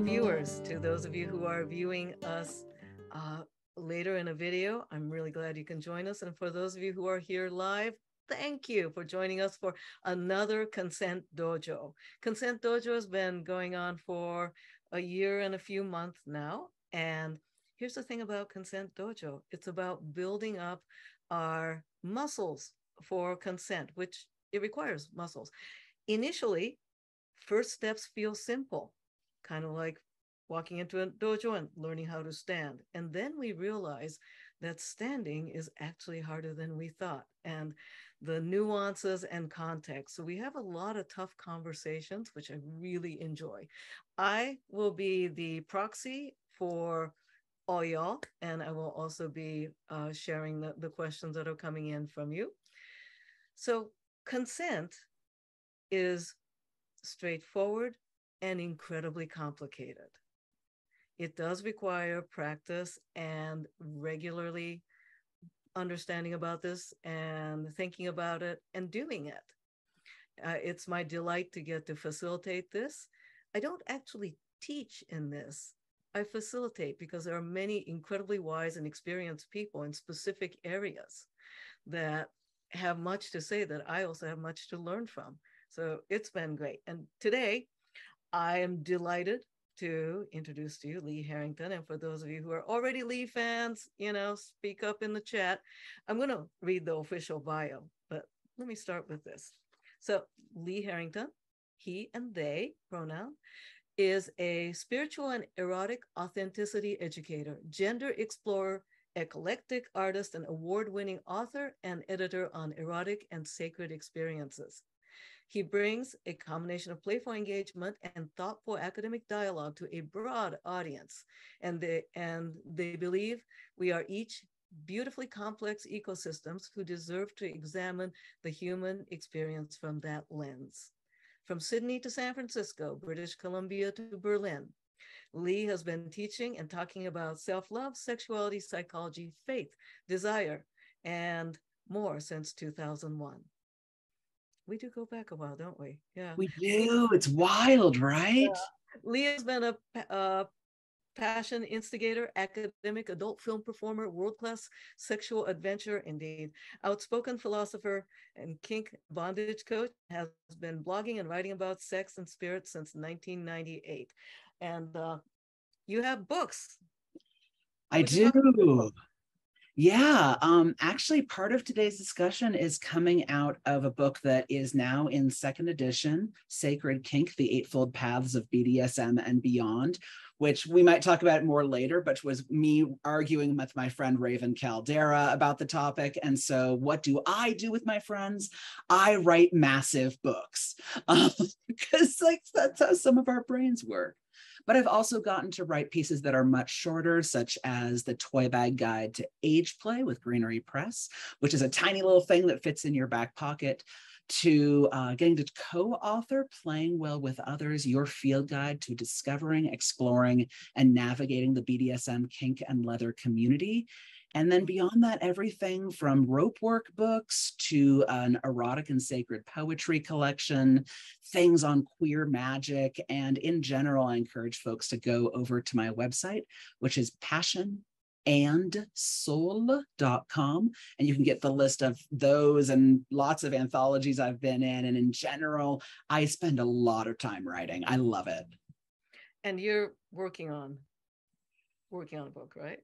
Viewers. To those of you who are viewing us uh, later in a video, I'm really glad you can join us. And for those of you who are here live, thank you for joining us for another Consent Dojo. Consent Dojo has been going on for a year and a few months now. And here's the thing about Consent Dojo it's about building up our muscles for consent, which it requires muscles. Initially, first steps feel simple kind of like walking into a dojo and learning how to stand. And then we realize that standing is actually harder than we thought. And the nuances and context. So we have a lot of tough conversations, which I really enjoy. I will be the proxy for all y'all, and I will also be uh, sharing the, the questions that are coming in from you. So consent is straightforward, and incredibly complicated. It does require practice and regularly understanding about this and thinking about it and doing it. Uh, it's my delight to get to facilitate this. I don't actually teach in this. I facilitate because there are many incredibly wise and experienced people in specific areas that have much to say that I also have much to learn from. So it's been great. And today I am delighted to introduce to you Lee Harrington. And for those of you who are already Lee fans, you know, speak up in the chat. I'm going to read the official bio, but let me start with this. So, Lee Harrington, he and they pronoun, is a spiritual and erotic authenticity educator, gender explorer, eclectic artist, and award winning author and editor on erotic and sacred experiences. He brings a combination of playful engagement and thoughtful academic dialogue to a broad audience. And they, and they believe we are each beautifully complex ecosystems who deserve to examine the human experience from that lens. From Sydney to San Francisco, British Columbia to Berlin, Lee has been teaching and talking about self love, sexuality, psychology, faith, desire, and more since 2001 we do go back a while, don't we? Yeah. We do. It's wild, right? Yeah. Lee's been a, a passion instigator, academic, adult film performer, world class sexual adventure, indeed. Outspoken philosopher and kink bondage coach has been blogging and writing about sex and spirit since 1998. And uh, you have books. I do. Yeah, um, actually, part of today's discussion is coming out of a book that is now in second edition Sacred Kink The Eightfold Paths of BDSM and Beyond, which we might talk about more later, but was me arguing with my friend Raven Kaldera about the topic. And so, what do I do with my friends? I write massive books because, um, like, that's how some of our brains work. But I've also gotten to write pieces that are much shorter, such as the Toy Bag Guide to Age Play with Greenery Press, which is a tiny little thing that fits in your back pocket to uh, getting to co-author playing well with others your field guide to discovering exploring and navigating the bdsm kink and leather community and then beyond that, everything from rope work books to an erotic and sacred poetry collection, things on queer magic. And in general, I encourage folks to go over to my website, which is passion and soul.com and you can get the list of those and lots of anthologies I've been in. And in general I spend a lot of time writing. I love it. And you're working on working on a book right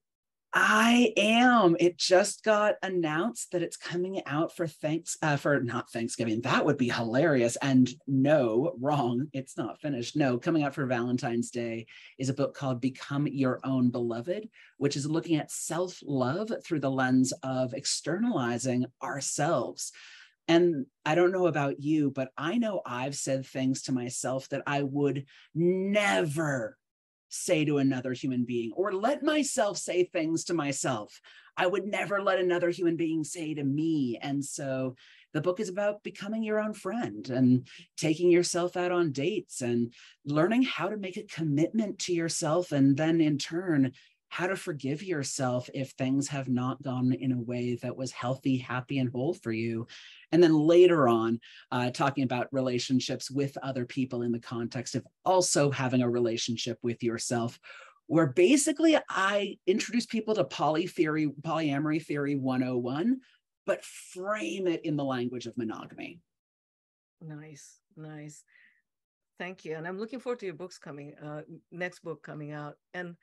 I am. It just got announced that it's coming out for thanks uh, for not Thanksgiving. That would be hilarious. And no, wrong. It's not finished. No, coming out for Valentine's Day is a book called Become Your Own Beloved, which is looking at self-love through the lens of externalizing ourselves. And I don't know about you, but I know I've said things to myself that I would never say to another human being or let myself say things to myself. I would never let another human being say to me. And so the book is about becoming your own friend and taking yourself out on dates and learning how to make a commitment to yourself and then in turn how to forgive yourself if things have not gone in a way that was healthy, happy, and whole for you. And then later on, uh, talking about relationships with other people in the context of also having a relationship with yourself, where basically I introduce people to poly theory, polyamory theory 101, but frame it in the language of monogamy. Nice, nice. Thank you. And I'm looking forward to your books coming, uh, next book coming out. And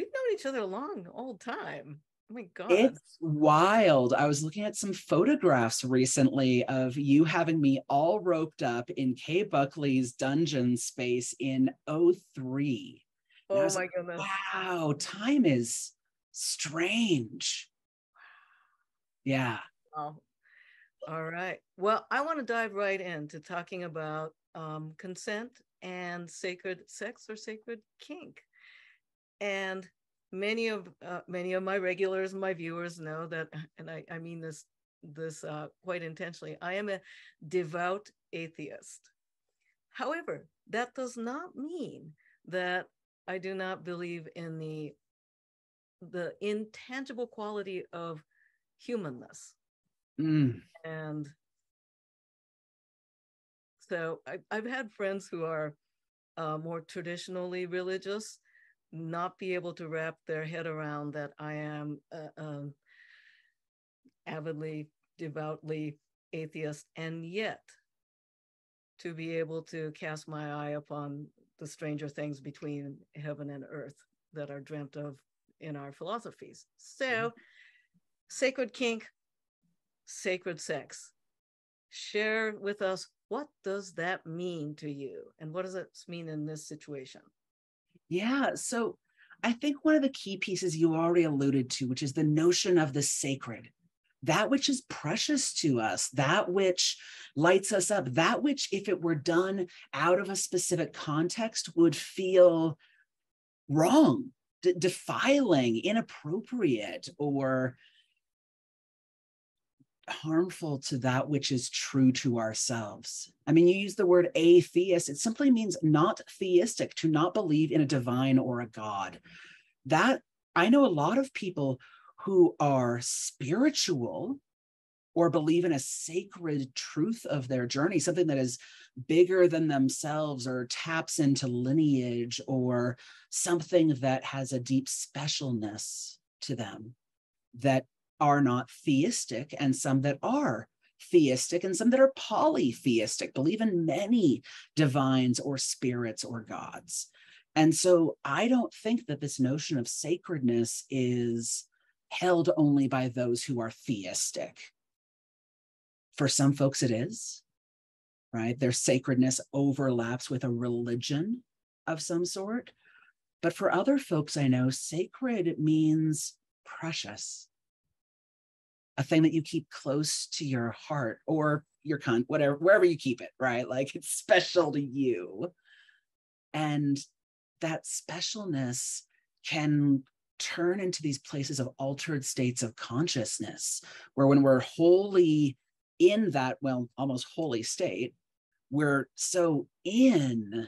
we've known each other a long old time. Oh my God. It's wild. I was looking at some photographs recently of you having me all roped up in Kay Buckley's dungeon space in 03. Oh my like, goodness. Wow, time is strange. Yeah. Oh, all right. Well, I want to dive right into talking about um, consent and sacred sex or sacred kink. And many of uh, many of my regulars, my viewers know that, and I, I mean this this uh, quite intentionally. I am a devout atheist. However, that does not mean that I do not believe in the the intangible quality of humanness. Mm. And so I, have had friends who are uh, more traditionally religious not be able to wrap their head around that I am uh, um, avidly, devoutly atheist, and yet to be able to cast my eye upon the stranger things between heaven and earth that are dreamt of in our philosophies. So, mm-hmm. sacred kink, sacred sex. Share with us what does that mean to you and what does it mean in this situation? Yeah. So I think one of the key pieces you already alluded to, which is the notion of the sacred, that which is precious to us, that which lights us up, that which, if it were done out of a specific context, would feel wrong, de- defiling, inappropriate, or harmful to that which is true to ourselves. I mean, you use the word atheist, it simply means not theistic, to not believe in a divine or a God. That I know a lot of people who are spiritual or believe in a sacred truth of their journey, something that is bigger than themselves or taps into lineage or something that has a deep specialness to them that are not theistic and some that are theistic and some that are polytheistic, believe in many divines or spirits or gods. And so I don't think that this notion of sacredness is held only by those who are theistic. For some folks, it is, right? Their sacredness overlaps with a religion of some sort. But for other folks I know, sacred means precious a thing that you keep close to your heart or your con whatever wherever you keep it right? Like it's special to you. And that specialness can turn into these places of altered states of consciousness where when we're wholly in that well almost holy state we're so in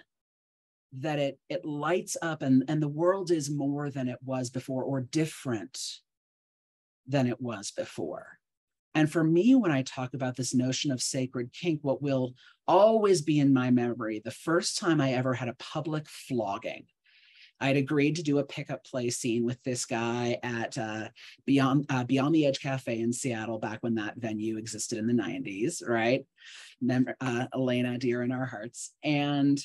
that it it lights up and and the world is more than it was before or different than it was before. And for me, when I talk about this notion of sacred kink, what will always be in my memory the first time I ever had a public flogging. I'd agreed to do a pickup play scene with this guy at uh, Beyond uh, Beyond the Edge Cafe in Seattle back when that venue existed in the 90s, right? Remember, uh, Elena, dear in our hearts. And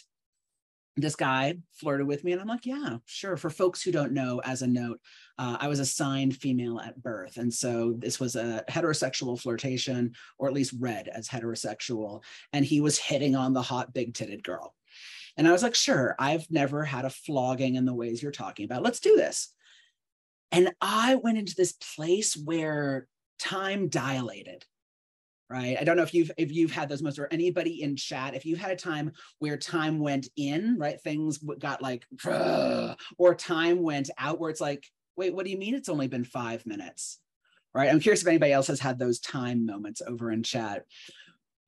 this guy flirted with me and i'm like yeah sure for folks who don't know as a note uh, i was assigned female at birth and so this was a heterosexual flirtation or at least read as heterosexual and he was hitting on the hot big titted girl. And i was like sure i've never had a flogging in the ways you're talking about. Let's do this. And i went into this place where time dilated right? I don't know if you've if you've had those moments or anybody in chat, if you've had a time where time went in, right? Things got like, or time went out where it's like, wait, what do you mean it's only been five minutes? Right. I'm curious if anybody else has had those time moments over in chat.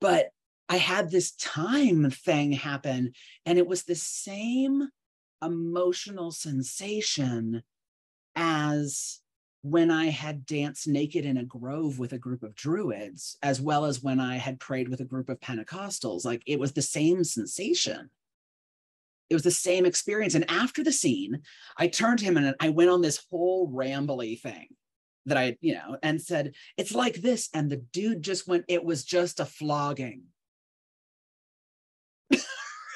But I had this time thing happen, and it was the same emotional sensation as when I had danced naked in a grove with a group of druids, as well as when I had prayed with a group of Pentecostals. Like it was the same sensation. It was the same experience. And after the scene, I turned to him and I went on this whole rambly thing that I, you know, and said, it's like this. And the dude just went, it was just a flogging.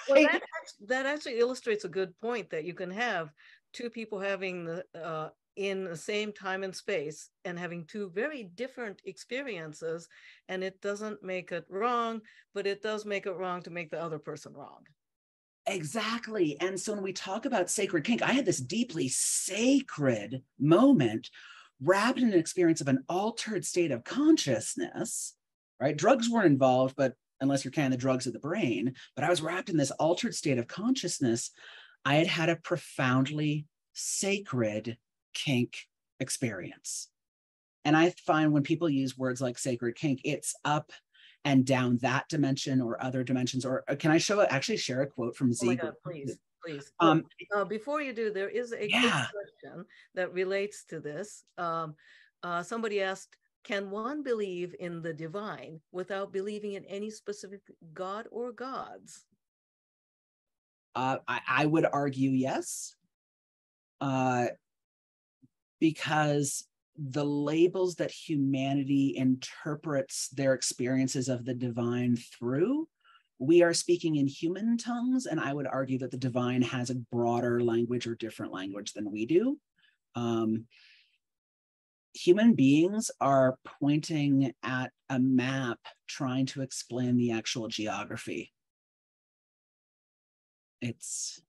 Well, that, that actually illustrates a good point that you can have two people having the uh, in the same time and space and having two very different experiences and it doesn't make it wrong but it does make it wrong to make the other person wrong. Exactly. And so when we talk about sacred kink i had this deeply sacred moment wrapped in an experience of an altered state of consciousness right? Drugs weren't involved but unless you're counting the drugs of the brain but i was wrapped in this altered state of consciousness i had had a profoundly sacred kink experience. And I find when people use words like sacred kink, it's up and down that dimension or other dimensions. Or uh, can I show actually share a quote from Z? Oh God, please, please. Um, uh, before you do, there is a yeah. question that relates to this. Um, uh, somebody asked, can one believe in the divine without believing in any specific god or gods? Uh, I, I, would argue yes. Uh, because the labels that humanity interprets their experiences of the divine through we are speaking in human tongues and i would argue that the divine has a broader language or different language than we do um, human beings are pointing at a map trying to explain the actual geography it's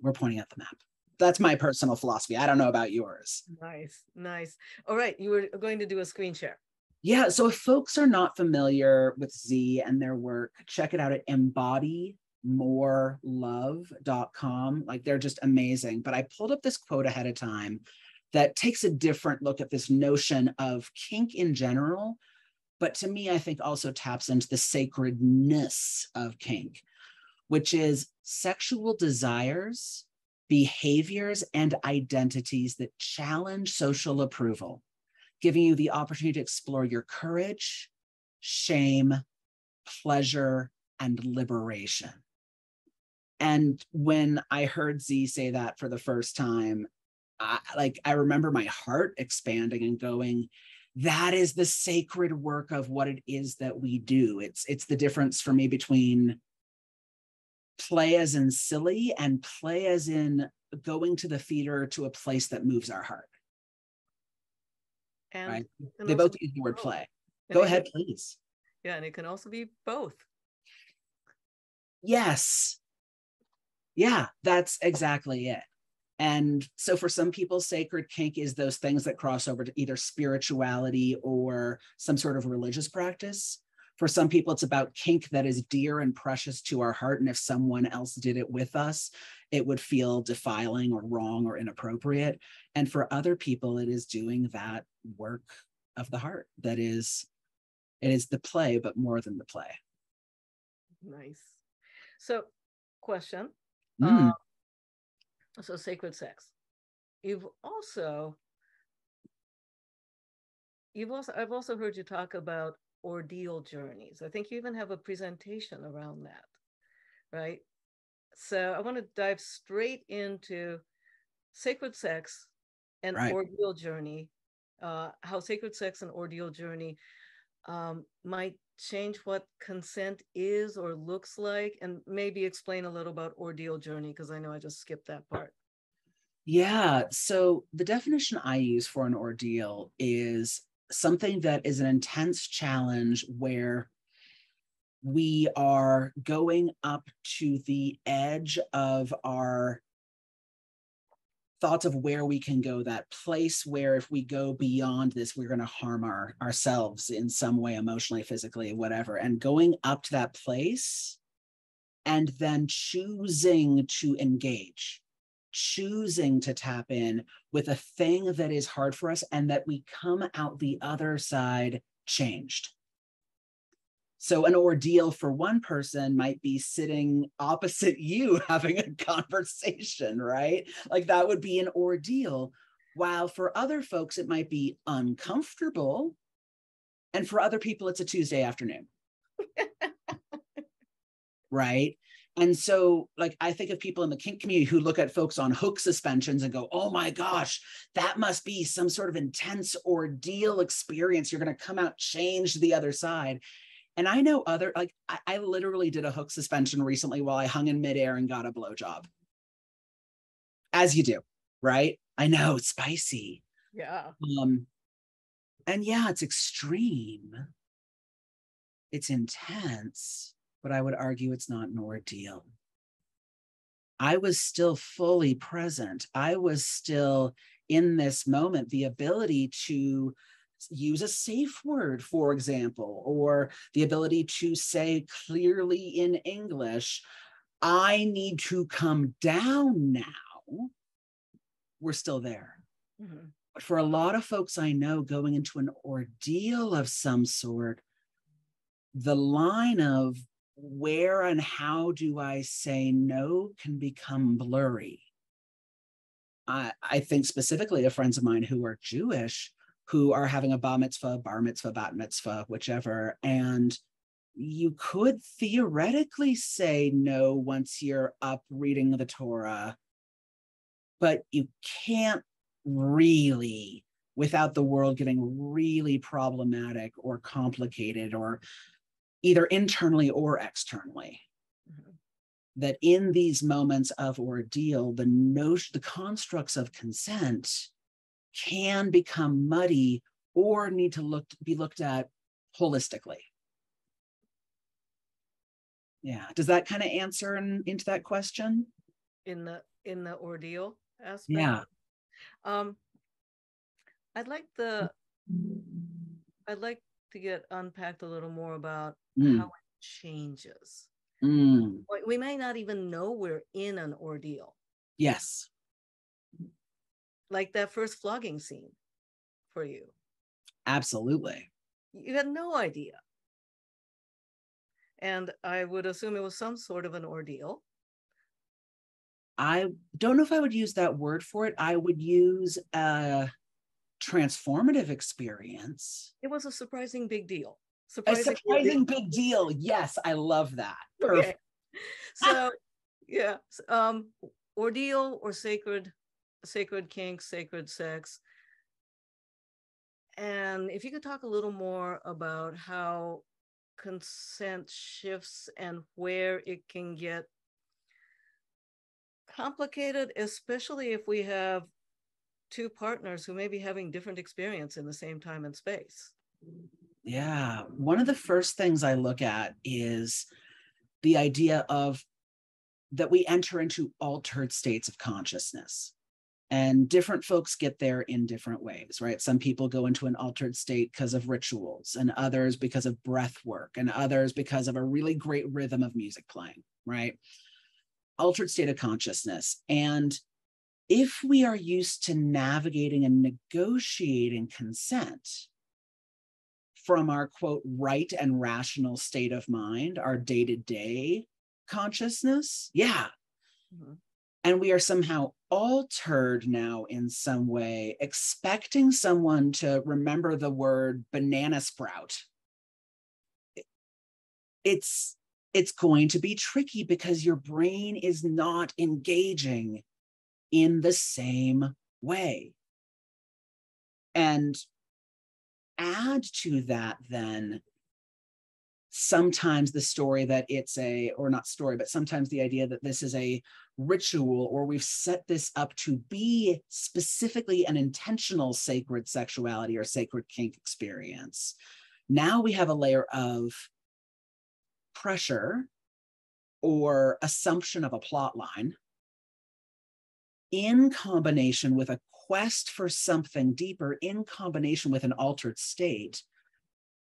we're pointing at the map that's my personal philosophy. I don't know about yours. Nice, nice. All right, you were going to do a screen share. Yeah, so if folks are not familiar with Z and their work, check it out at embodymorelove.com. Like they're just amazing. But I pulled up this quote ahead of time that takes a different look at this notion of kink in general. But to me, I think also taps into the sacredness of kink, which is sexual desires behaviors and identities that challenge social approval, giving you the opportunity to explore your courage, shame, pleasure, and liberation. And when I heard Z say that for the first time, I, like I remember my heart expanding and going, that is the sacred work of what it is that we do. It's it's the difference for me between play as in silly and play as in going to the theater to a place that moves our heart. And right? they both use the word play. Go ahead, please. Yeah, and it can also be both. Yes. Yeah, that's exactly it. And so for some people, sacred kink is those things that cross over to either spirituality or some sort of religious practice. For some people, it's about kink that is dear and precious to our heart. And if someone else did it with us, it would feel defiling or wrong or inappropriate. And for other people, it is doing that work of the heart that is, it is the play, but more than the play. Nice. So, question. Mm. Uh, so, sacred sex. You've also you've also I've also heard you talk about ordeal journeys. I think you even have a presentation around that, right? So I want to dive straight into sacred sex and right. ordeal journey, uh, how sacred sex and ordeal journey um, might change what consent is or looks like, and maybe explain a little about ordeal journey because I know I just skipped that part. Yeah. So the definition I use for an ordeal is something that is an intense challenge where we are going up to the edge of our thoughts of where we can go that place where if we go beyond this we're going to harm our ourselves in some way emotionally physically whatever and going up to that place and then choosing to engage choosing to tap in with a thing that is hard for us and that we come out the other side changed. So, an ordeal for one person might be sitting opposite you having a conversation, right? Like that would be an ordeal. while for other folks it might be uncomfortable and for other people it's a tuesday afternoon right and so, like, I think of people in the kink community who look at folks on hook suspensions and go, oh my gosh, that must be some sort of intense ordeal experience. You're going to come out changed the other side. And I know other, like, I, I literally did a hook suspension recently while I hung in midair and got a blowjob. As you do, right? I know it's spicy. Yeah. Um, and yeah, it's extreme. It's intense but I would argue it's not an ordeal. I was still fully present. I was still in this moment, the ability to use a safe word, for example, or the ability to say clearly in English, I need to come down now. We're still there. Mm-hmm. But for a lot of folks I know going into an ordeal of some sort, the line of where and how do I say no can become blurry. I, I think specifically of friends of mine who are Jewish who are having a bar mitzvah, bar mitzvah, bat mitzvah, whichever. And you could theoretically say no once you're up reading the Torah, but you can't really without the world getting really problematic or complicated or either internally or externally. Mm-hmm. That in these moments of ordeal, the notion, the constructs of consent can become muddy or need to look be looked at holistically. Yeah. Does that kind of answer in, into that question? In the in the ordeal aspect? Yeah. Um I'd like the I'd like to get unpacked a little more about mm. how it changes. Mm. We may not even know we're in an ordeal. Yes. Like that first flogging scene for you. Absolutely. You had no idea. And I would assume it was some sort of an ordeal. I don't know if I would use that word for it. I would use a transformative experience. It was a surprising big deal. Surprising a surprising big, deal. Yes, I love that. Perfect. Okay. So, yeah, um, ordeal or sacred, sacred kink, sacred sex. And if you could talk a little more about how consent shifts and where it can get complicated, especially if we have two partners who may be having different experience in the same time and space. Yeah. One of the first things I look at is the idea of that we enter into altered states of consciousness. And different folks get there in different ways, right? Some people go into an altered state because of rituals, and others because of breath work, and others because of a really great rhythm of music playing, right? Altered state of consciousness. And if we are used to navigating and negotiating consent from our quote right and rational state of mind, our day to day consciousness, yeah. Mm-hmm. And we are somehow altered now in some way, expecting someone to remember the word banana sprout. It's it's going to be tricky because your brain is not engaging in the same way. And add to that, then sometimes the story that it's a, or not story, but sometimes the idea that this is a ritual or we've set this up to be specifically an intentional sacred sexuality or sacred kink experience. Now we have a layer of pressure or assumption of a plot line in combination with a quest for something deeper, in combination with an altered state.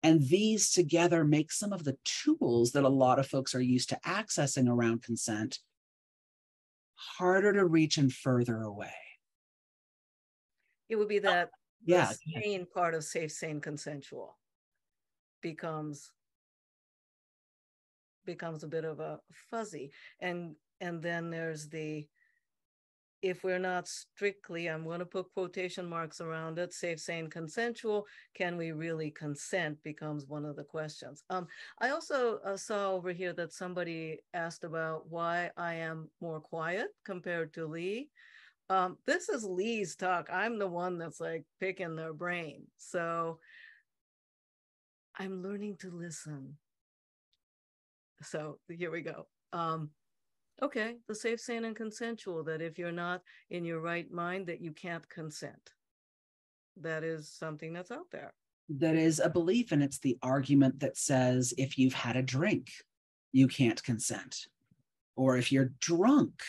And these together make some of the tools that a lot of folks are used to accessing around consent harder to reach and further away. It would be oh, that yeah, the sane part of safe, sane, consensual becomes becomes a bit of a fuzzy and and then there's the if we're not strictly, I'm going to put quotation marks around it, safe, sane, consensual, can we really consent becomes one of the questions. Um, I also uh, saw over here that somebody asked about why I am more quiet compared to Lee. Um, this is Lee's talk. I'm the one that's like picking their brain. So I'm learning to listen. So here we go. Um, okay, the safe, sane, and consensual, that if you're not in your right mind, that you can't consent. That is something that's out there. That is a belief, and it's the argument that says if you've had a drink, you can't consent. Or if you're drunk,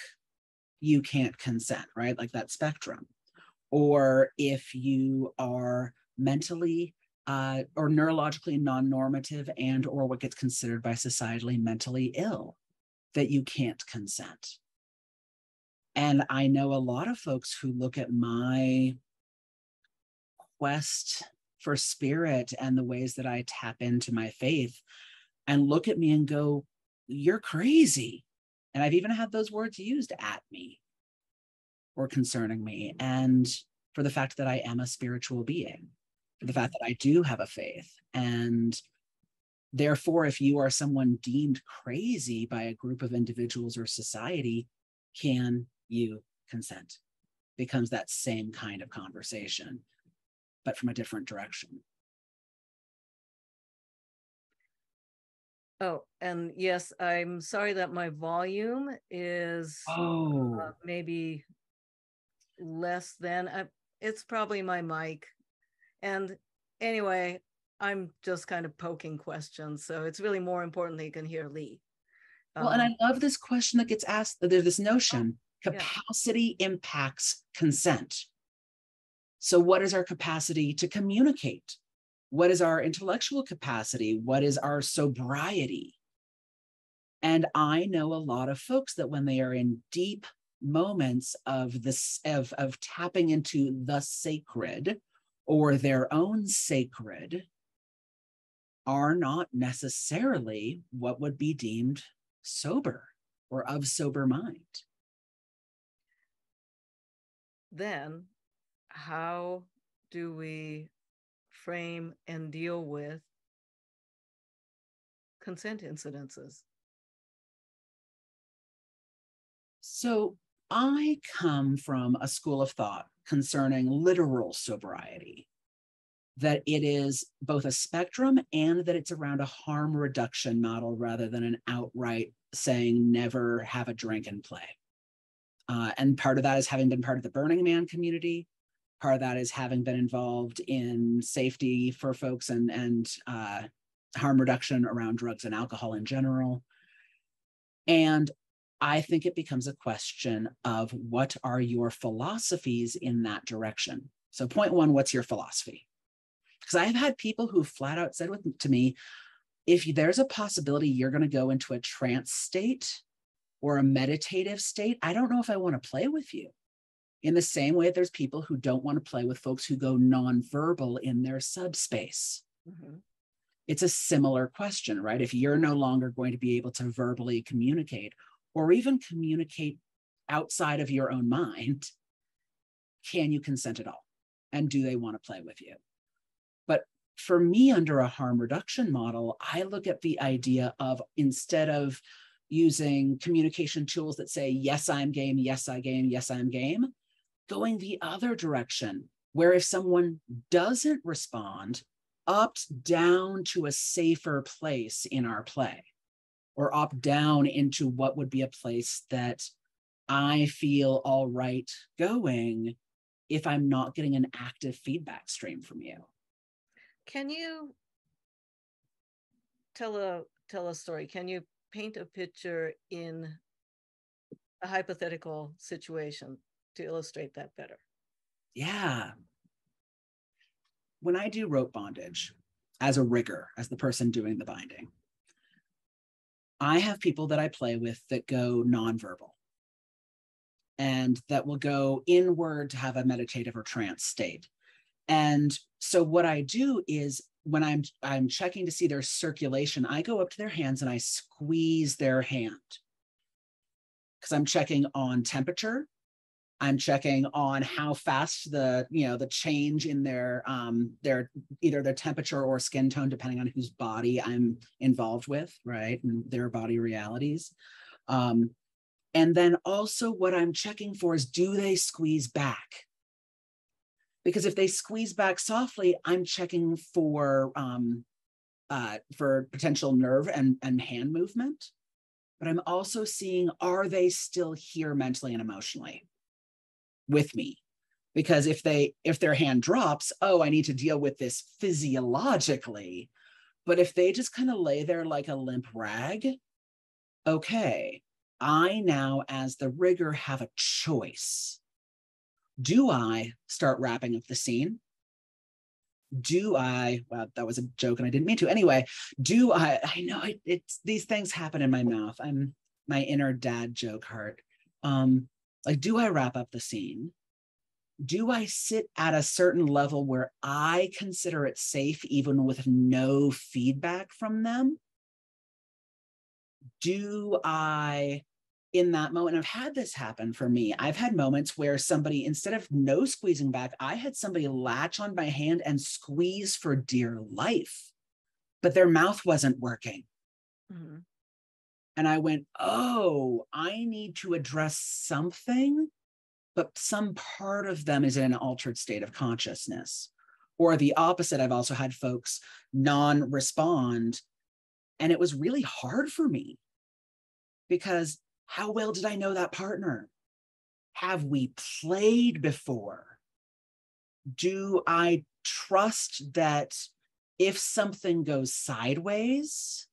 you can't consent, right? Like that spectrum. Or if you are mentally uh, or neurologically non-normative and or what gets considered by societally mentally ill that you can't consent. And I know a lot of folks who look at my quest for spirit and the ways that I tap into my faith and look at me and go, You're crazy. And I've even had those words used at me or concerning me. And for the fact that I am a spiritual being, for the fact that I do have a faith. And Therefore, if you are someone deemed crazy by a group of individuals or society, can you consent? Becomes that same kind of conversation, but from a different direction. Oh, and yes, I'm sorry that my volume is oh. uh, maybe less than uh, it's probably my mic. And anyway, I'm just kind of poking questions. So it's really more important that you can hear Lee. Well, um, and I um, love this question that gets asked. There's this notion capacity yeah. impacts consent. So, what is our capacity to communicate? What is our intellectual capacity? What is our sobriety? And I know a lot of folks that when they are in deep moments of this of, of tapping into the sacred or their own sacred, are not necessarily what would be deemed sober or of sober mind. Then, how do we frame and deal with consent incidences? So, I come from a school of thought concerning literal sobriety that it is both a spectrum and that it's around a harm reduction model rather than an outright saying never have a drink and play. Uh, and part of that is having been part of the Burning Man community. Part of that is having been involved in safety for folks and, and uh, harm reduction around drugs and alcohol in general. And I think it becomes a question of what are your philosophies in that direction? So, point one, what's your philosophy? Because I've had people who flat out said with, to me, if there's a possibility you're going to go into a trance state or a meditative state, I don't know if I want to play with you. In the same way, there's people who don't want to play with folks who go nonverbal in their subspace. Mm-hmm. It's a similar question, right? If you're no longer going to be able to verbally communicate or even communicate outside of your own mind, can you consent at all? And do they want to play with you? For me, under a harm reduction model, I look at the idea of instead of using communication tools that say, yes, I'm game, yes, I game, yes, I'm game, going the other direction, where if someone doesn't respond, opt down to a safer place in our play or opt down into what would be a place that I feel all right going if I'm not getting an active feedback stream from you. Can you tell a tell a story? Can you paint a picture in a hypothetical situation to illustrate that better? Yeah. When I do rope bondage as a rigger, as the person doing the binding, I have people that I play with that go nonverbal and that will go inward to have a meditative or trance state. And so what I do is when I'm I'm checking to see their circulation, I go up to their hands and I squeeze their hand because I'm checking on temperature. I'm checking on how fast the, you know, the change in their um their either their temperature or skin tone, depending on whose body I'm involved with, right? And their body realities. Um, and then also what I'm checking for is do they squeeze back? Because if they squeeze back softly, I'm checking for um, uh, for potential nerve and, and hand movement. But I'm also seeing are they still here mentally and emotionally with me? Because if they if their hand drops, oh, I need to deal with this physiologically. But if they just kind of lay there like a limp rag, okay, I now, as the rigger, have a choice. Do I start wrapping up the scene? Do I, well, that was a joke and I didn't mean to. Anyway, do I, I know it, it's these things happen in my mouth. I'm my inner dad joke heart. Um, like, do I wrap up the scene? Do I sit at a certain level where I consider it safe, even with no feedback from them? Do I in that moment. I've had this happen for me. I've had moments where somebody, instead of no squeezing back, I had somebody latch on my hand and squeeze for dear life, but their mouth wasn't working. Mm-hmm. And I went, oh, I need to address something, but some part of them is in an altered state of consciousness. Or the opposite, I've also had folks non respond. And it was really hard for me because how well did I know that partner? Have we played before? Do I trust that if something goes sideways,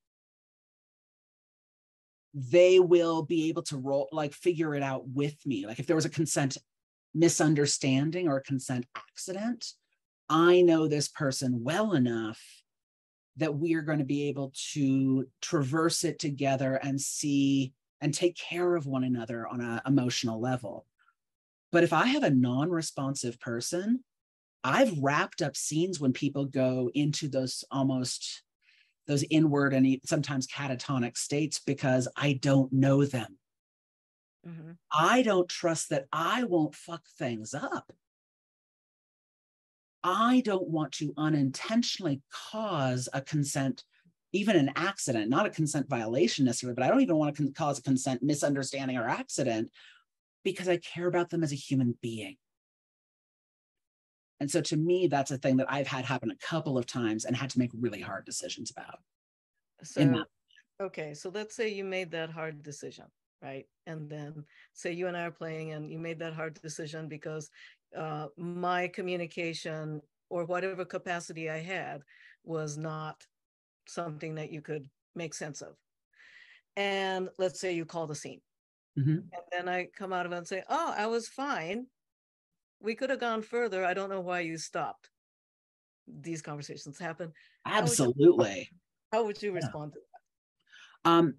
they will be able to roll, like figure it out with me? Like if there was a consent misunderstanding or a consent accident, I know this person well enough that we are going to be able to traverse it together and see and take care of one another on an emotional level. But if I have a non responsive person, I've wrapped up scenes when people go into those almost those inward and sometimes catatonic states because I don't know them. Mm-hmm. I don't trust that I won't fuck things up. I don't want to unintentionally cause a consent even an accident, not a consent violation necessarily, but I don't even want to con- cause a consent misunderstanding or accident because I care about them as a human being. And so to me, that's a thing that I've had happen a couple of times and had to make really hard decisions about. So, okay, so let's say you made that hard decision, right? And then say you and I are playing and you made that hard decision because uh, my communication or whatever capacity I had was not something that you could make sense of. And let's say you call the scene. Mm-hmm. And then I come out of it and say, Oh, I was fine. We could have gone further. I don't know why you stopped. These conversations happen. Absolutely. How would you, how would you respond yeah. to that? Um,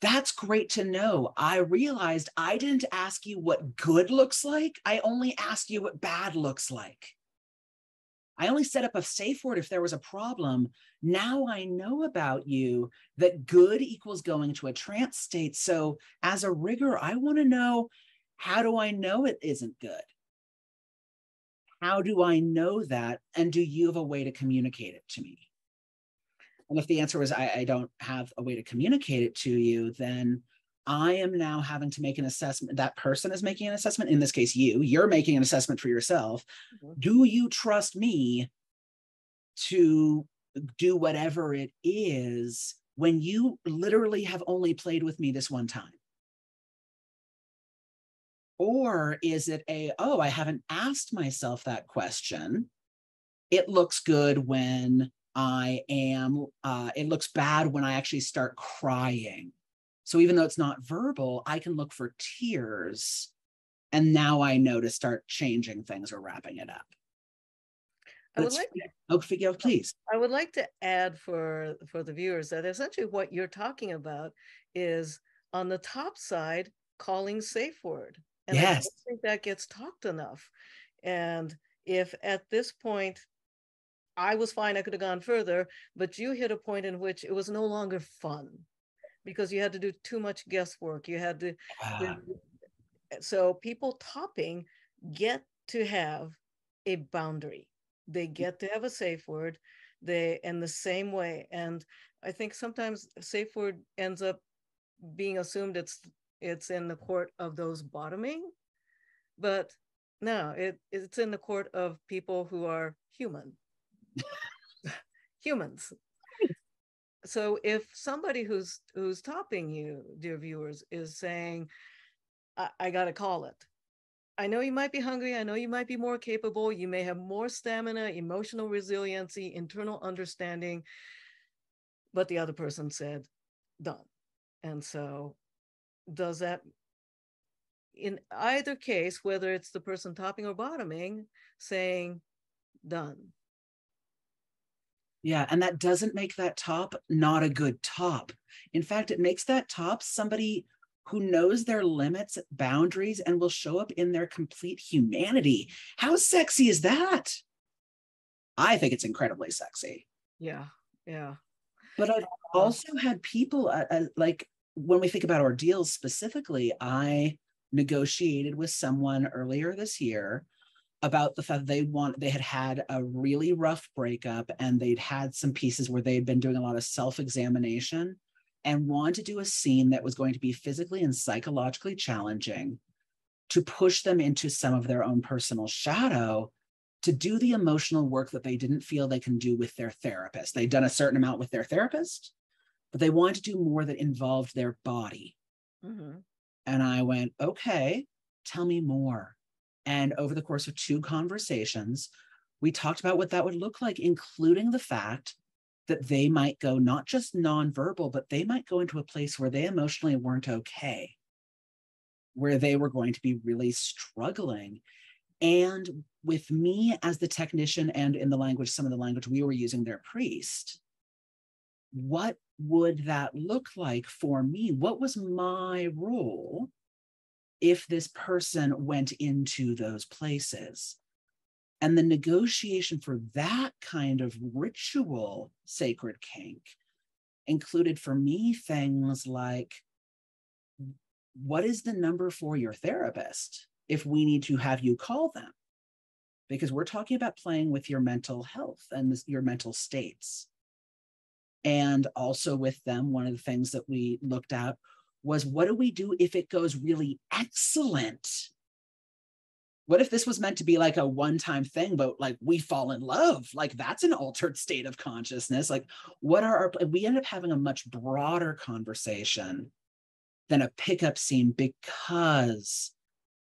that's great to know. I realized I didn't ask you what good looks like. I only asked you what bad looks like. I only set up a safe word if there was a problem. Now I know about you that good equals going to a trance state. So as a rigger, I want to know how do I know it isn't good? How do I know that? And do you have a way to communicate it to me? And if the answer was I, I don't have a way to communicate it to you, then I am now having to make an assessment. That person is making an assessment. In this case, you, you're making an assessment for yourself. Mm-hmm. Do you trust me to do whatever it is when you literally have only played with me this one time? Or is it a, oh, I haven't asked myself that question. It looks good when I am, uh, it looks bad when I actually start crying so even though it's not verbal, I can look for tears. And now I know to start changing things or wrapping it up. I would like to, oh, figure oh, please. I would like to add for for the viewers that essentially what you're talking about is on the top side calling safe word. And yes. I don't think that gets talked enough. And if at this point I was fine, I could have gone further, but you hit a point in which it was no longer fun because you had to do too much guesswork. You had to, ah. so people topping get to have a boundary. They mm. get to have a safe word. They in the same way. And I think sometimes safe word ends up being assumed it's it's in the court of those bottoming, but no, it it's in the court of people who are human. Humans. So if somebody who's who's topping you, dear viewers, is saying, I, I gotta call it. I know you might be hungry. I know you might be more capable. You may have more stamina, emotional resiliency, internal understanding. But the other person said, done. And so, does that, in either case, whether it's the person topping or bottoming, saying, done. Yeah, and that doesn't make that top not a good top. In fact, it makes that top somebody who knows their limits, boundaries, and will show up in their complete humanity. How sexy is that? I think it's incredibly sexy. Yeah, yeah. But I've also had people uh, uh, like when we think about ordeals specifically, I negotiated with someone earlier this year about the fact they want they had had a really rough breakup and they'd had some pieces where they had been doing a lot of self-examination and wanted to do a scene that was going to be physically and psychologically challenging to push them into some of their own personal shadow to do the emotional work that they didn't feel they can do with their therapist. They'd done a certain amount with their therapist, but they wanted to do more that involved their body. Mm-hmm. And I went, okay, tell me more. And over the course of two conversations, we talked about what that would look like, including the fact that they might go not just nonverbal, but they might go into a place where they emotionally weren't okay, where they were going to be really struggling. And with me as the technician and in the language, some of the language we were using, their priest, what would that look like for me? What was my role if this person went into those places? And the negotiation for that kind of ritual sacred kink included for me things like what is the number for your therapist if we need to have you call them? Because we're talking about playing with your mental health and your mental states. And also with them, one of the things that we looked at was what do we do if it goes really excellent? what if this was meant to be like a one time thing but like we fall in love? Like that's an altered state of consciousness. Like what are our we end up having a much broader conversation than a pickup scene because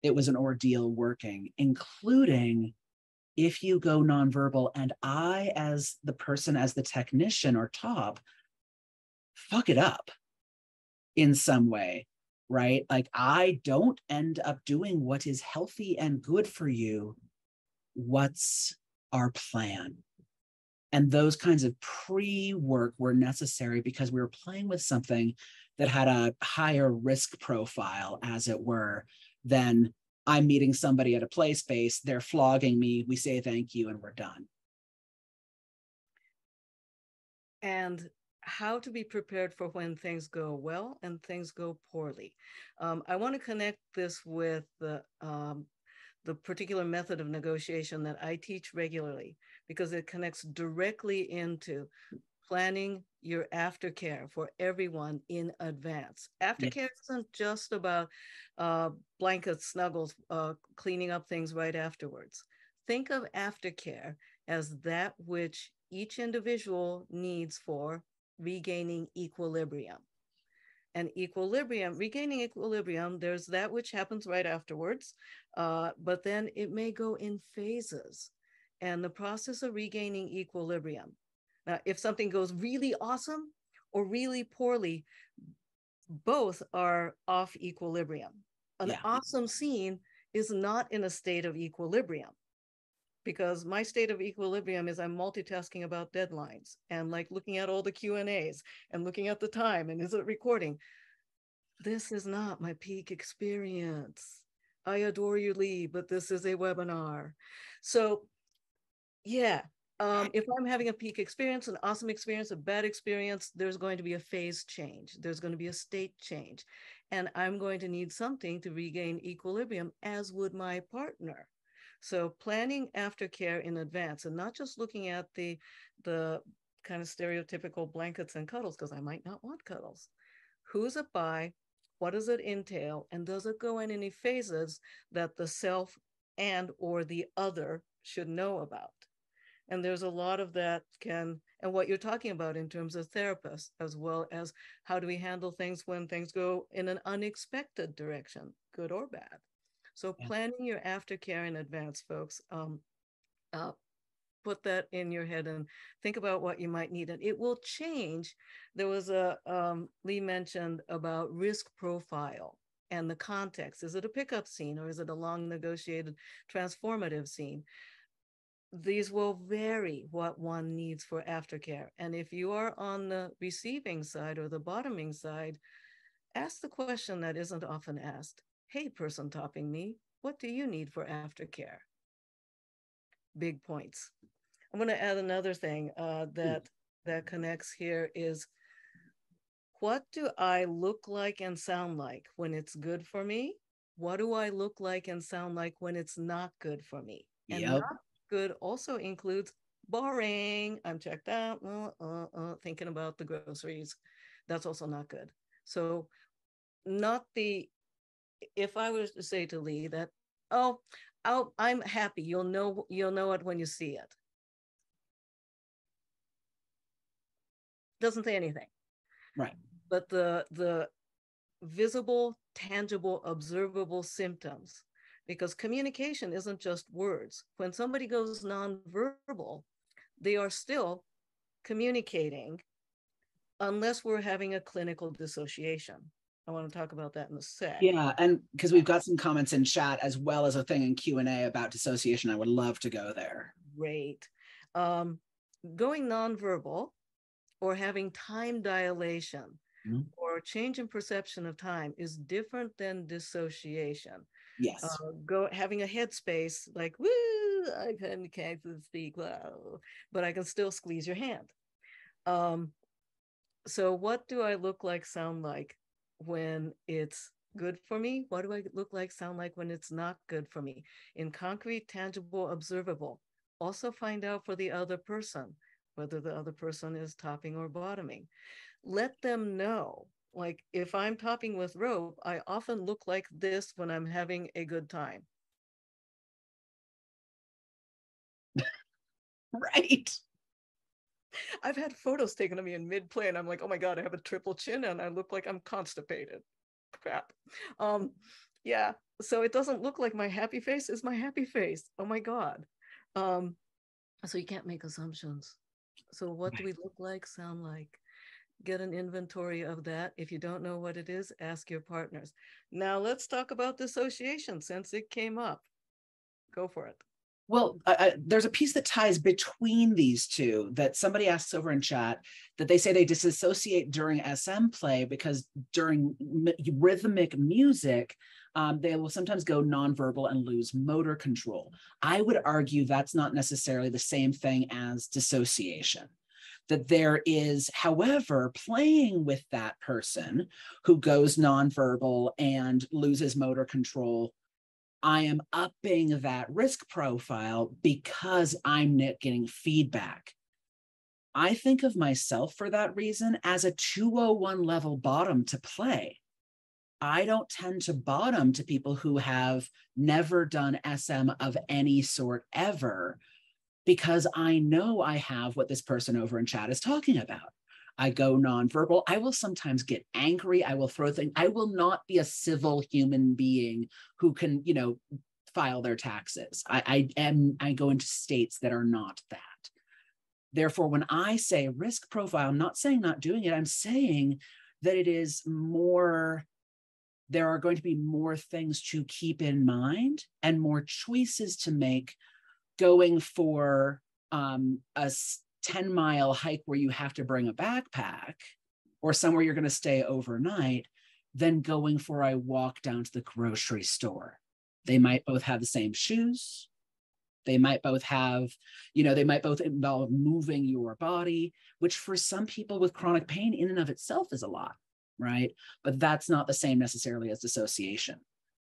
it was an ordeal working including if you go nonverbal and i as the person as the technician or top fuck it up in some way right? Like I don't end up doing what is healthy and good for you. What's our plan? And those kinds of pre work were necessary because we were playing with something that had a higher risk profile, as it were, than I'm meeting somebody at a play space, they're flogging me, we say thank you, and we're done. And how to be prepared for when things go well and things go poorly. Um, I want to connect this with the, um, the particular method of negotiation that I teach regularly because it connects directly into planning your aftercare for everyone in advance. Aftercare yeah. isn't just about uh, blankets, snuggles, uh, cleaning up things right afterwards. Think of aftercare as that which each individual needs for regaining equilibrium. And equilibrium, regaining equilibrium, there's that which happens right afterwards, uh, but then it may go in phases. And the process of regaining equilibrium. Now, if something goes really awesome or really poorly, both are off equilibrium. An yeah. awesome scene is not in a state of equilibrium because my state of equilibrium is I'm multitasking about deadlines and like looking at all the Q and A's and looking at the time and is it recording? This is not my peak experience. I adore you, Lee, but this is a webinar. So yeah, um, if I'm having a peak experience, an awesome experience, a bad experience, there's going to be a phase change. There's going to be a state change. And I'm going to need something to regain equilibrium, as would my partner. So planning aftercare in advance and not just looking at the, the kind of stereotypical blankets and cuddles, because I might not want cuddles. Who's it by? What does it entail? And does it go in any phases that the self and or the other should know about? And there's a lot of that can, and what you're talking about in terms of therapists, as well as how do we handle things when things go in an unexpected direction, good or bad. So yeah. planning your aftercare in advance, folks. Um, uh, put that in your head and think about what you might need and it will change there was a um, lee mentioned about risk profile and the context is it a pickup scene or is it a long negotiated transformative scene these will vary what one needs for aftercare. And if you are on the receiving side or the bottoming side, ask the question that isn't often asked Hey, person topping me, what do you need for aftercare? Big points. I'm going to add another thing uh, that that connects here is what do I look like and sound like when it's good for me? What do I look like and sound like when it's not good for me? And yep. not good also includes boring. I'm checked out, uh, uh, uh, thinking about the groceries. That's also not good. So, not the, if I was to say to Lee that, oh, I'll, I'm happy, you'll know, you'll know it when you see it. Doesn't say anything. Right. But the, the visible, tangible, observable symptoms because communication isn't just words. When somebody goes nonverbal, they are still communicating unless we're having a clinical dissociation. I want to talk about that in a sec. Yeah, and because we've got some comments in chat as well as a thing in Q and A about dissociation, I would love to go there. Great. Um, going nonverbal or having time dilation mm-hmm. or change in perception of time is different than dissociation. Yes. Uh, go having a headspace like woo, I can can't speak well, but I can still squeeze your hand. Um, so what do I look like, sound like when it's good for me? What do I look like, sound like when it's not good for me? In concrete, tangible, observable. Also find out for the other person whether the other person is topping or bottoming. Let them know like if I'm topping with rope, I often look like this when I'm having a good time. right. I've had photos taken of me in mid play, and I'm like, oh my god, I have a triple chin, and I look like I'm constipated. Crap. Um, yeah. So it doesn't look like my happy face is my happy face. Oh my god. Um, so you can't make assumptions. So what do we look like, sound like? get an inventory of that. If you don't know what it is, ask your partners. Now let's talk about dissociation since it came up. Go for it. Well, uh, there's a piece that ties between these two that somebody asks over in chat that they say they disassociate during SM play because during rhythmic music, um, they will sometimes go nonverbal and lose motor control. I would argue that's not necessarily the same thing as dissociation that there is, however, playing with that person who goes nonverbal and loses motor control. I am upping that risk profile because I'm getting feedback. I think of myself for that reason as a 201 level bottom to play. I don't tend to bottom to people who have never done SM of any sort ever because I know I have what this person over in chat is talking about. I go nonverbal. I will sometimes get angry. I will throw things. I will not be a civil human being who can, you know, file their taxes. I, I am, I go into states that are not that. Therefore, when I say risk profile, I'm not saying not doing it. I'm saying that it is more, there are going to be more things to keep in mind and more choices to make going for um, a 10 mile hike where you have to bring a backpack or somewhere you're going to stay overnight than going for a walk down to the grocery store. They might both have the same shoes. They might both have, you know, they might both involve moving your body, which for some people with chronic pain in and of itself is a lot, right? But that's not the same necessarily as dissociation.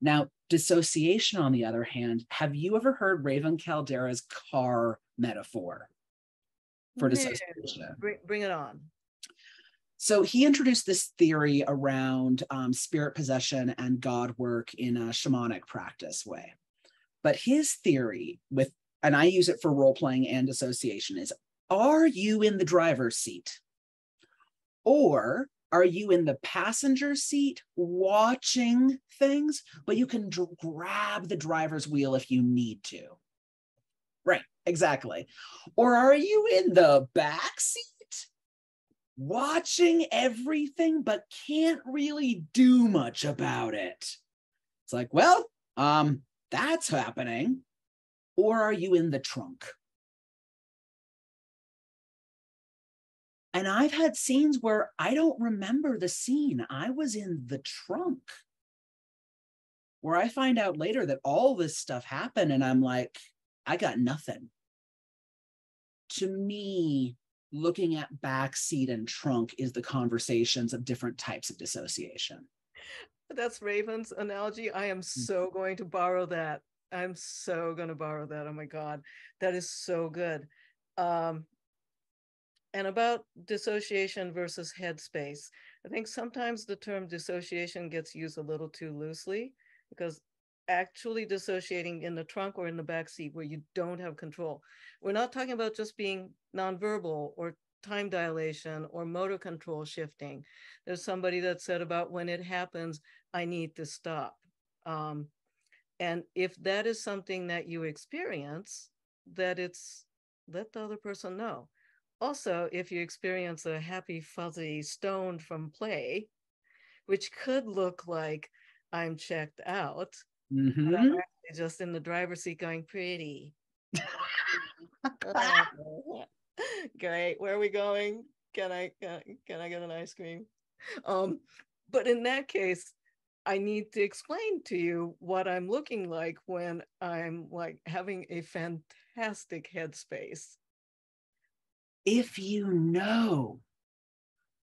Now, dissociation, on the other hand, have you ever heard Raven Kaldera's car metaphor for dissociation? Bring, bring it on. So he introduced this theory around um, spirit possession and God work in a shamanic practice way. But his theory with, and I use it for role playing and dissociation, is are you in the driver's seat? Or are you in the passenger seat watching things, but you can dr- grab the driver's wheel if you need to? Right, exactly. Or are you in the back seat? watching everything but can't really do much about it. It's like, well, um, that's happening. Or are you in the trunk? And I've had scenes where I don't remember the scene. I was in the trunk. Where I find out later that all this stuff happened, and I'm like, I got nothing. To me, looking at backseat and trunk is the conversations of different types of dissociation. That's Raven's analogy. I am mm. so going to borrow that. I'm so going to borrow that. Oh my God. That is so good. Um, and about dissociation versus headspace, I think sometimes the term dissociation gets used a little too loosely because actually dissociating in the trunk or in the back seat where you don't have control. We're not talking about just being nonverbal or time dilation or motor control shifting. There's somebody that said about when it happens, I need to stop. Um, and if that is something that you experience, that it's let the other person know. Also, if you experience a happy, fuzzy, stoned from play, which could look like I'm checked out, mm-hmm. Just in the driver's seat going pretty. Great. Where are we going? Can I can, can I get an ice cream? Um, but in that case, I need to explain to you what I'm looking like when I'm like having a fantastic headspace. If you know,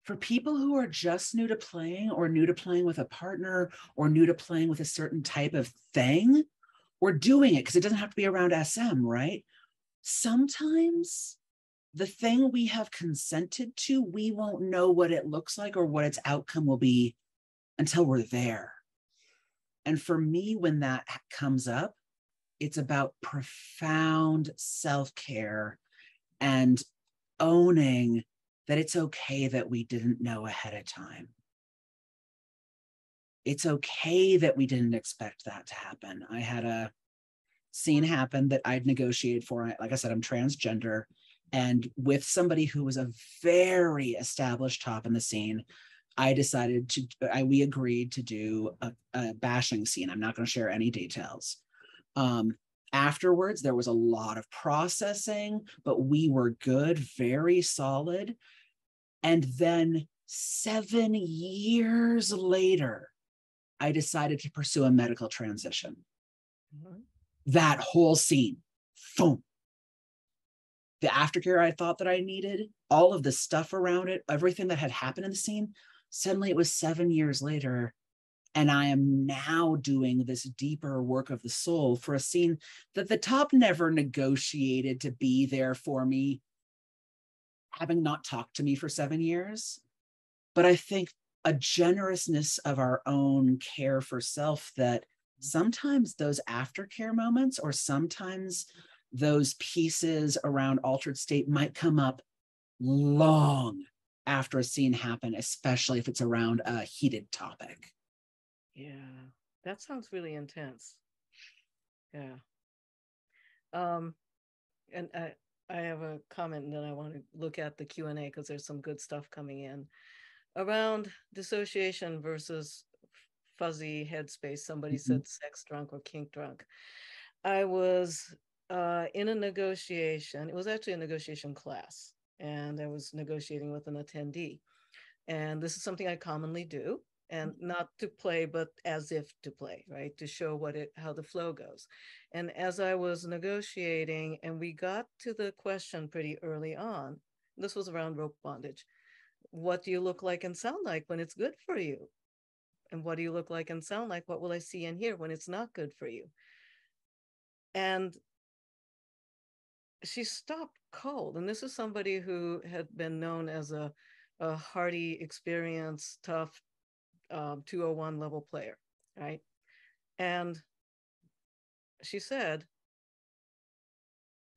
for people who are just new to playing or new to playing with a partner or new to playing with a certain type of thing, or doing it because it doesn't have to be around SM, right? Sometimes the thing we have consented to, we won't know what it looks like or what its outcome will be until we're there. And for me, when that comes up, it's about profound self care and owning that it's okay that we didn't know ahead of time. It's okay that we didn't expect that to happen. I had a scene happen that I'd negotiated for. Like I said, I'm transgender and with somebody who was a very established top in the scene i decided to I, we agreed to do a, a bashing scene i'm not going to share any details um, afterwards there was a lot of processing but we were good very solid and then seven years later i decided to pursue a medical transition mm-hmm. that whole scene boom the aftercare I thought that I needed, all of the stuff around it, everything that had happened in the scene. Suddenly it was seven years later. And I am now doing this deeper work of the soul for a scene that the top never negotiated to be there for me, having not talked to me for seven years. But I think a generousness of our own care for self that sometimes those aftercare moments or sometimes those pieces around altered state might come up long after a scene happened, especially if it's around a heated topic. Yeah, that sounds really intense. Yeah. Um, and I, I have a comment and then I want to look at the Q&A because there's some good stuff coming in around dissociation versus fuzzy headspace. Somebody mm-hmm. said sex drunk or kink drunk. I was uh, in a negotiation, it was actually a negotiation class, and I was negotiating with an attendee. And this is something I commonly do. And mm-hmm. not to play but as if to play right to show what it how the flow goes. And as i was negotiating and we got to the question pretty early on this was around rope bondage what do you look like and sound like when it's good for you? And what do you look like and sound like? What will i see and hear when it's not good for you? And she stopped cold. And this is somebody who had been known as a, a hardy experienced tough um, 201 level player, right? And she said,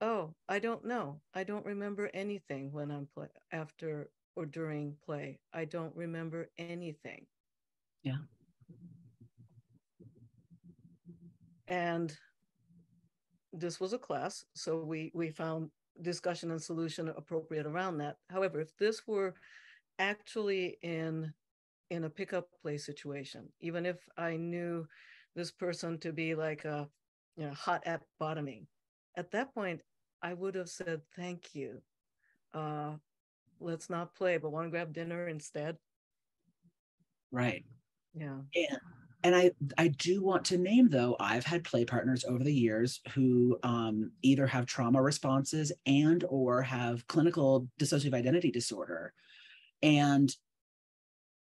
Oh, I don't know. I don't remember anything when I'm play after or during play. I don't remember anything. Yeah. And this was a class, so we we found discussion and solution appropriate around that. However, if this were actually in in a pickup play situation, even if I knew this person to be like a you know hot at bottoming, at that point I would have said thank you. Uh, let's not play, but want to grab dinner instead. Right. Yeah. Yeah. And I, I do want to name though, I've had play partners over the years who um, either have trauma responses and or have clinical dissociative identity disorder. And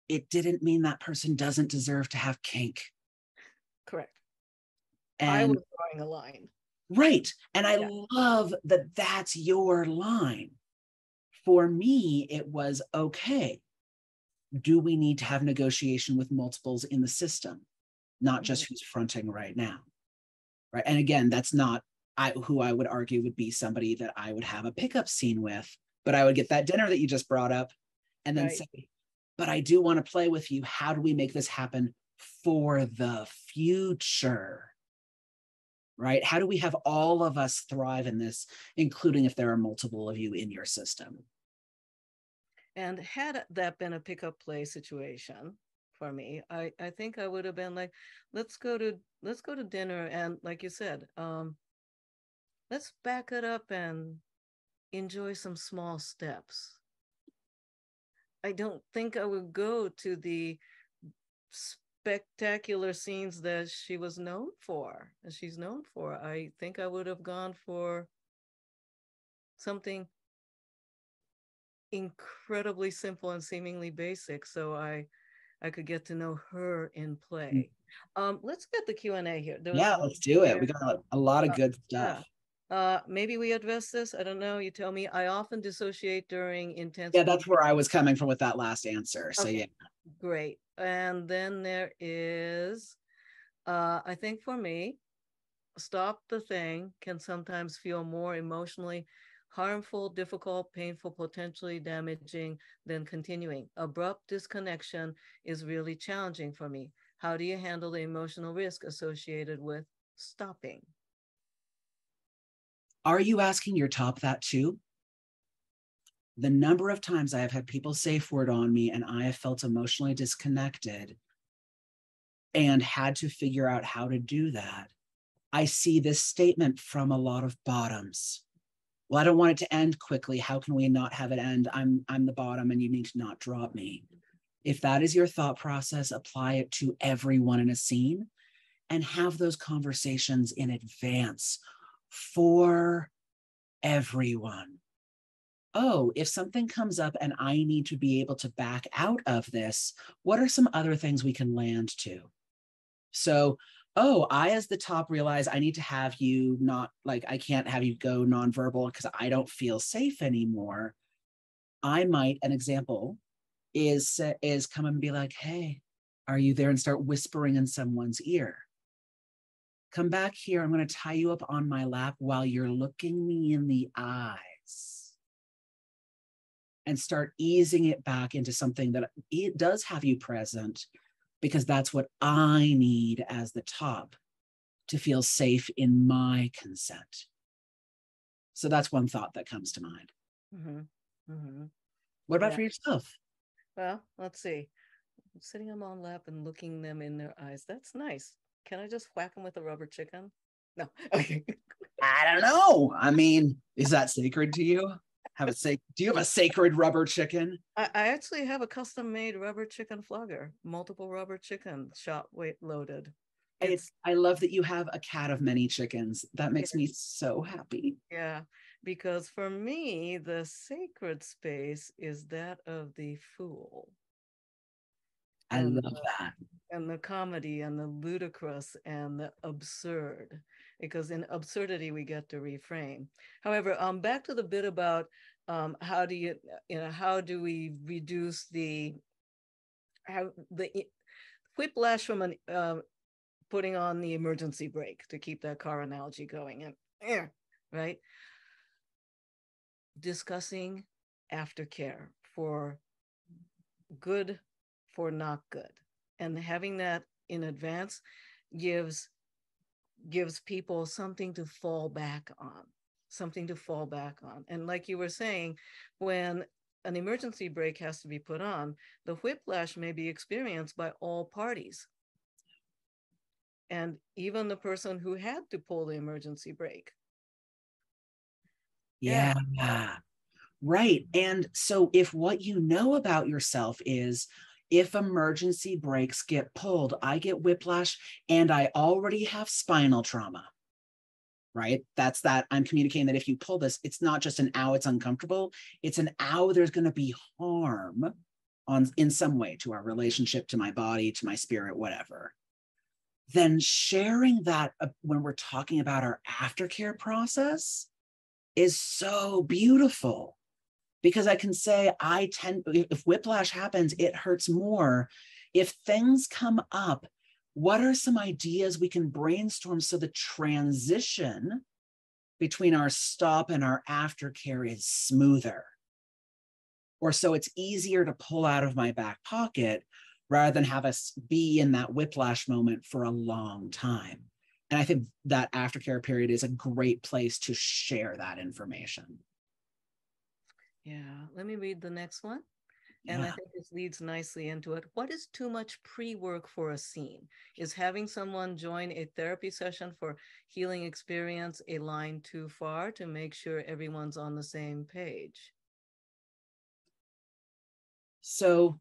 it didn't mean that person doesn't deserve to have kink. Correct. And, I was drawing a line. Right. And I Yeah. love that that's your line. For me, it was okay. Do we need to have negotiation with multiples in the system, not just mm-hmm. who's fronting right now? Right. And again, that's not I who I would argue would be somebody that I would have a pickup scene with, but I would get that dinner that you just brought up and then Right. say, but I do want to play with you. How do we make this happen for the future? Right? How do we have all of us thrive in this, including if there are multiple of you in your system? And had that been a pickup play situation for me, I, I think I would have been like, let's go to let's go to dinner and like you said, um, let's back it up and enjoy some small steps. I don't think I would go to the spectacular scenes that she was known for, that she's known for. I think I would have gone for something incredibly simple and seemingly basic so i i could get to know her in play um let's get the q&a here There was Yeah, let's do it. here. We got a, a lot of Uh, good yeah. Uh maybe we address this i don't know you tell me i often dissociate during intense Yeah, that's where I was coming from with that last answer. So Okay. yeah. great and then there is uh i think for me stop the thing can sometimes feel more emotionally harmful difficult painful potentially damaging than continuing abrupt disconnection is really challenging for me how do you handle the emotional risk associated with stopping Are you asking your top that too? The number of times I have had people say word on me and I have felt emotionally disconnected and had to figure out how to do that. I see this statement from a lot of bottoms. Well, I don't want it to end quickly. How can we not have it end? I'm I'm the bottom and you need to not drop me. If that is your thought process, apply it to everyone in a scene and have those conversations in advance for everyone. Oh, if something comes up and I need to be able to back out of this, what are some other things we can land to? So, oh, I, as the top, realize I need to have you not like, I can't have you go nonverbal because I don't feel safe anymore. I might, an example is, is come and be like, hey, are you there? And start whispering in someone's ear come back here. I'm going to tie you up on my lap while you're looking me in the eyes and start easing it back into something that it does have you present because that's what I need as the top to feel safe in my consent. So that's one thought that comes to mind. Mhm, mhm. What about Yeah. for yourself? well let's see sitting on my lap and looking them in their eyes that's nice can i just whack him with a rubber chicken? No okay. I don't know. I mean, is that sacred to you? have a say do you have a sacred rubber chicken? I, I actually have a custom made rubber chicken flogger multiple rubber chicken shot weight loaded. It's i love that you have a cat of many chickens. That makes me so happy. Yeah because for me the sacred space is that of the fool. I and love that and the comedy and the ludicrous and the absurd because in absurdity we get to reframe. However um back to the bit about um how do you you know how do we reduce the how the whiplash from an uh, putting on the emergency brake to keep that car analogy going and eh, right? Discussing aftercare for good for not good and having that in advance gives gives people something to fall back on something to fall back on and like you were saying when an emergency brake has to be put on the whiplash may be experienced by all parties and even the person who had to pull the emergency brake yeah. yeah. Right. And so if what you know about yourself is if emergency brakes get pulled, I get whiplash and I already have spinal trauma. Right. That's that I'm communicating that if you pull this, it's not just an ow, it's uncomfortable. It's an ow, there's going to be harm on in some way to our relationship, to my body, to my spirit, whatever. Then sharing that uh, when we're talking about our aftercare process is so beautiful because I can say I tend if whiplash happens, it hurts more. If things come up, what are some ideas we can brainstorm so the transition between our stop and our aftercare is smoother? Or so it's easier to pull out of my back pocket rather than have us be in that whiplash moment for a long time. And I think that aftercare period is a great place to share that information. Yeah, let me read the next one. And yeah. I think this leads nicely into it. What is too much pre work for a scene? Is having someone join a therapy session for healing experience a line too far to make sure everyone's on the same page? So,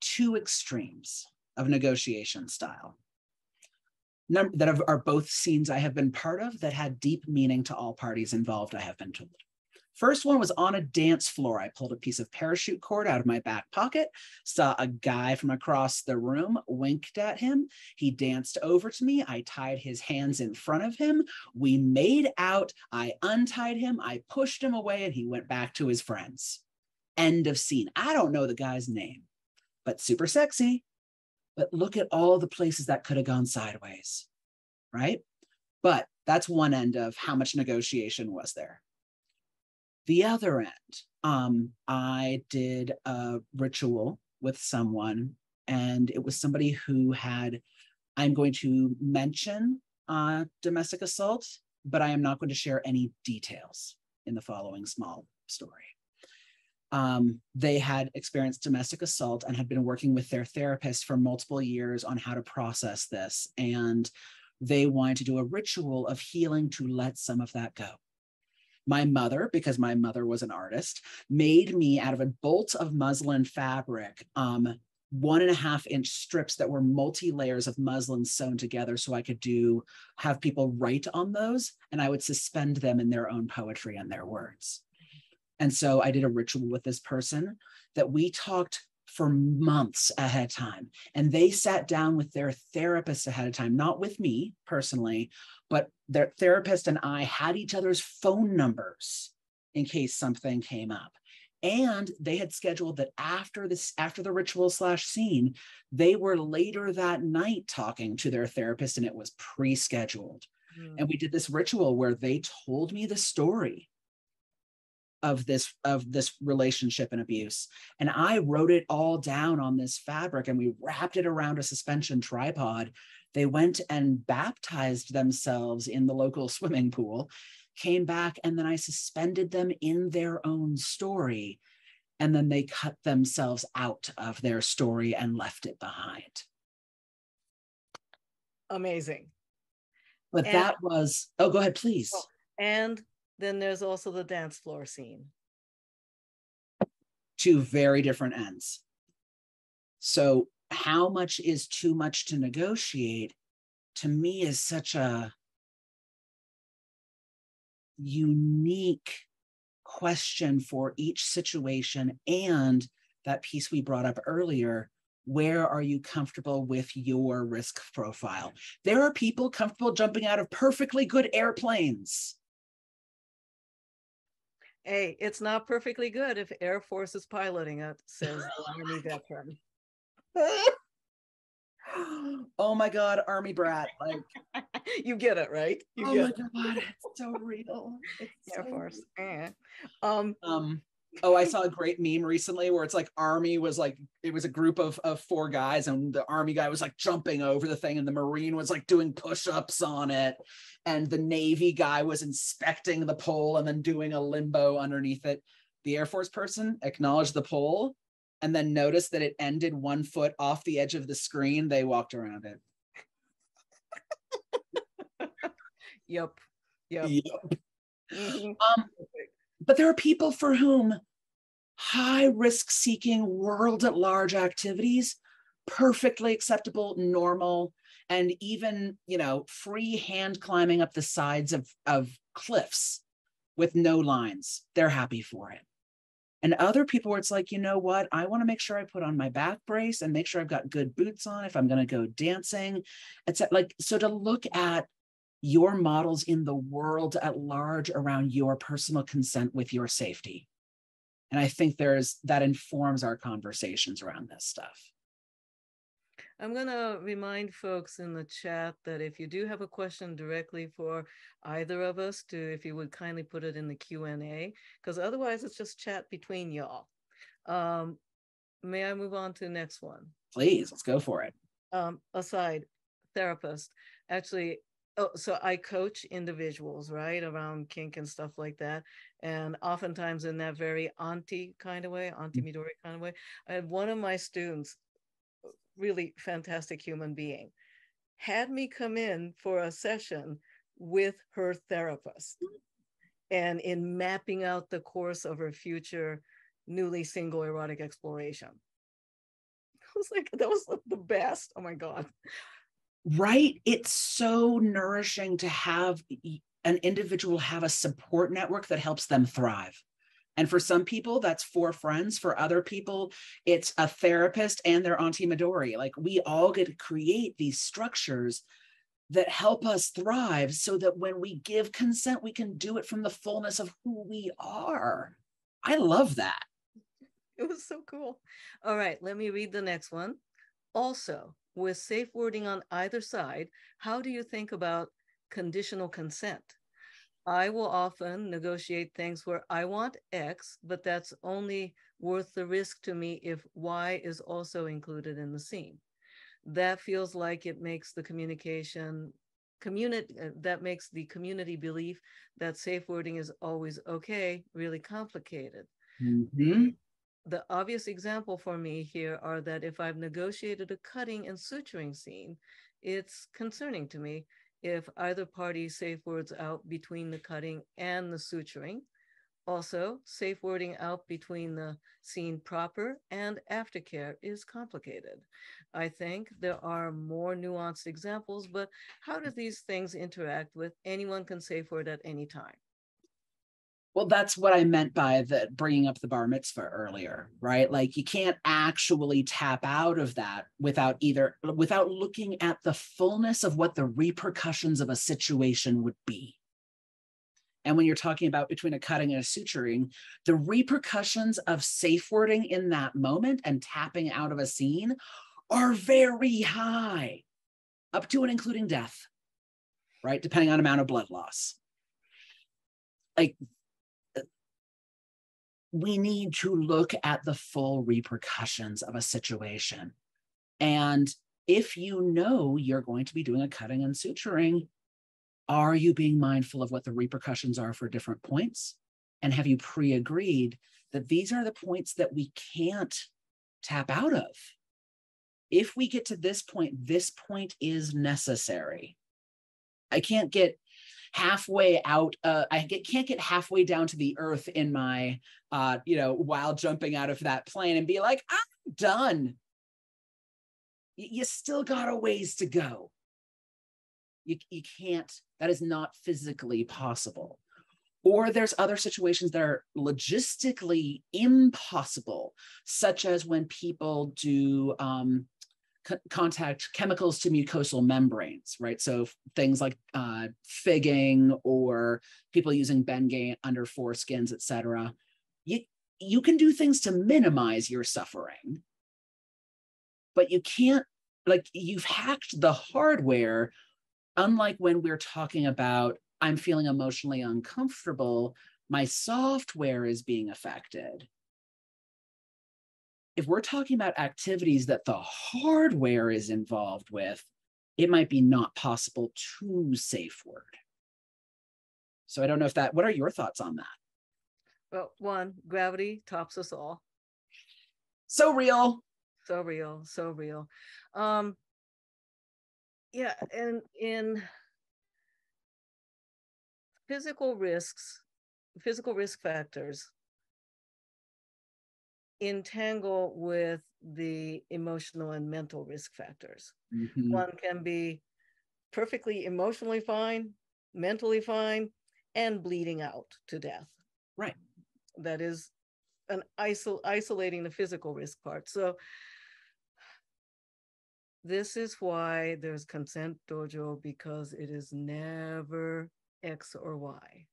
two extremes of negotiation style that are both scenes I have been part of that had deep meaning to all parties involved, I have been told. First one was on a dance floor. I pulled a piece of parachute cord out of my back pocket, saw a guy from across the room, winked at him. He danced over to me. I tied his hands in front of him. We made out. I untied him. I pushed him away, and he went back to his friends. End of scene. I don't know the guy's name, but super sexy. But look at all the places that could have gone sideways, right? But that's one end of how much negotiation was there. The other end, um, I did a ritual with someone, and it was somebody who had, I'm going to mention uh, domestic assault, but I am not going to share any details in the following small story. Um, they had experienced domestic assault and had been working with their therapist for multiple years on how to process this. And they wanted to do a ritual of healing to let some of that go my mother, because my mother was an artist, made me out of a bolt of muslin fabric, um, one and a half inch strips that were multi layers of muslin sewn together so I could do have people write on those and I would suspend them in their own poetry and their words. And so I did a ritual with this person that we talked for months ahead of time. And they sat down with their therapist ahead of time, not with me personally, but their therapist and I had each other's phone numbers in case something came up. And they had scheduled that after this, after the ritual slash scene, they were later that night talking to their therapist, and it was pre-scheduled. Mm. And we did this ritual where they told me the story of this of this relationship and abuse. And i wrote it all down on this fabric and we wrapped it around a suspension tripod. They went and baptized themselves in the local swimming pool came back and then i suspended them in their own story. And then they cut themselves out of their story and left it behind. Amazing. But and, that was oh go ahead please. And Then there's also the dance floor scene. Two very different ends. So, how much is too much to negotiate to me is such a unique question for each situation and that piece we brought up earlier where are you comfortable with your risk profile there are people comfortable jumping out of perfectly good airplanes hey it's not perfectly good if air force is piloting it says the army veteran oh my god army brat like you get it right you oh my it. god it's so real it's air so force real. um um oh i saw a great meme recently where it's like army was like it was a group of of four guys and the army guy was like jumping over the thing and the marine was like doing push-ups on it and the navy guy was inspecting the pole and then doing a limbo underneath it the air force person acknowledged the pole and then noticed that it ended one foot off the edge of the screen, they walked around it. yep. Yep. yep. Mm-hmm. Um, but there are people for whom high risk seeking world at large activities perfectly acceptable normal and even you know free hand climbing up the sides of of cliffs with no lines they're happy for it and other people where it's like, you know what, I want to make sure I put on my back brace and make sure I've got good boots on if I'm going to go dancing. It's like, so to look at your models in the world at large around your personal consent with your safety. And I think there's that informs our conversations around this stuff. I'm going to remind folks in the chat that if you do have a question directly for either of us, to if you would kindly put it in the Q&A, because otherwise it's just chat between y'all. Um, may I move on to the next one? Please, let's go for it. Um, aside, therapist. Actually, oh, so I coach individuals, right, around kink and stuff like that. And oftentimes in that very auntie kind of way, auntie mm. Midori kind of way. I had one of my students really fantastic human being, had me come in for a session with her therapist. And in mapping out the course of her future newly single erotic exploration. I was like, that was the best. Oh my God. Right. It's so nourishing to have an individual have a support network that helps them thrive. And for some people, that's four friends. For other people, it's a therapist and their Auntie Midori. Like we all get to create these structures that help us thrive so that when we give consent, we can do it from the fullness of who we are. I love that. It was so cool. All right, let me read the next one. Also, with safe wording on either side, how do you think about conditional consent? I will often negotiate things where I want X, but that's only worth the risk to me if Y is also included in the scene. That feels like it makes the communication community uh, that makes the community belief that safe wording is always okay really complicated. Mm-hmm. The obvious example for me here are that if I've negotiated a cutting and suturing scene, it's concerning to me if either party safe words out between the cutting and the suturing. Also, safe wording out between the scene proper and aftercare is complicated. I think there are more nuanced examples, but how do these things interact with anyone can safe word at any time? Well, that's what I meant by the bringing up the bar mitzvah earlier, right? Like you can't actually tap out of that without either without looking at the fullness of what the repercussions of a situation would be. And when you're talking about between a cutting and a suturing, the repercussions of safe wording in that moment and tapping out of a scene are very high, up to and including death, right? Depending on amount of blood loss. Like we need to look at the full repercussions of a situation. And if you know you're going to be doing a cutting and suturing, are you being mindful of what the repercussions are for different points? And have you pre agreed that these are the points that we can't tap out of? If we get to this point, this point is necessary. I can't get halfway out uh, i get, can't get halfway down to the earth in my uh, you know while jumping out of that plane and be like i'm done. You, you still got a ways to go. You, you can't that is not physically possible. Or there's other situations that are logistically impossible such as when people do um, contact chemicals to mucosal membranes, right? So things like uh, figging or people using Bengay under foreskins, et cetera. You, you can do things to minimize your suffering, but you can't, like, you've hacked the hardware, unlike when we're talking about, I'm feeling emotionally uncomfortable, my software is being affected if we're talking about activities that the hardware is involved with, it might be not possible to safe word. So I don't know if that, what are your thoughts on that? Well, one, gravity tops us all. So real. So real, so real. Um, yeah, and in physical risks, physical risk factors, entangle with the emotional and mental risk factors. Mm-hmm. One can be perfectly emotionally fine, mentally fine, and bleeding out to death. Right. That is an isol- isolating the physical risk part. So this is why there's consent dojo because it is never X or Y.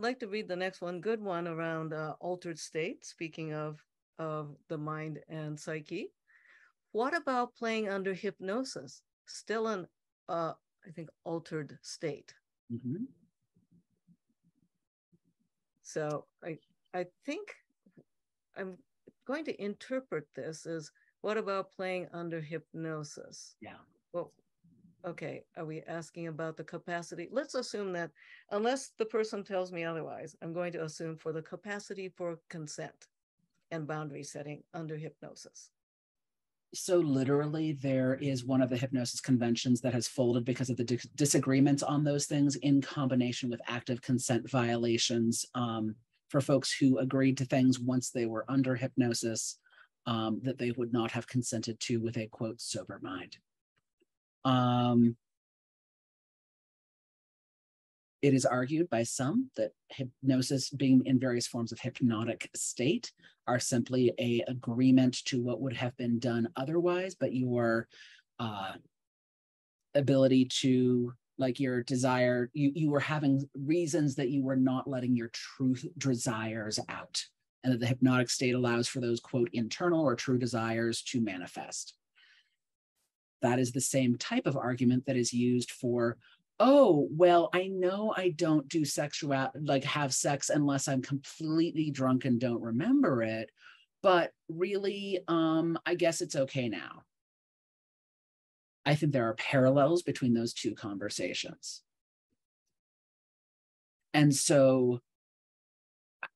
I'd like to read the next one, good one around uh, altered state, speaking of, of the mind and psyche. What about playing under hypnosis? Still an, uh, I think, altered state. Mm-hmm. So I, I think I'm going to interpret this as what about playing under hypnosis? Yeah. Well, okay, are we asking about the capacity? Let's assume that unless the person tells me otherwise, I'm going to assume for the capacity for consent and boundary setting under hypnosis. So literally there is one of the hypnosis conventions that has folded because of the di- disagreements on those things in combination with active consent violations um, for folks who agreed to things once they were under hypnosis um, that they would not have consented to with a quote sober mind. Um, it is argued by some that hypnosis being in various forms of hypnotic state are simply a agreement to what would have been done otherwise but your uh, ability to like your desire you you were having reasons that you were not letting your truth desires out and that the hypnotic state allows for those quote internal or true desires to manifest that is the same type of argument that is used for oh well i know i don't do sexual like have sex unless i'm completely drunk and don't remember it but really um i guess it's okay now. I think there are parallels between those two conversations. And so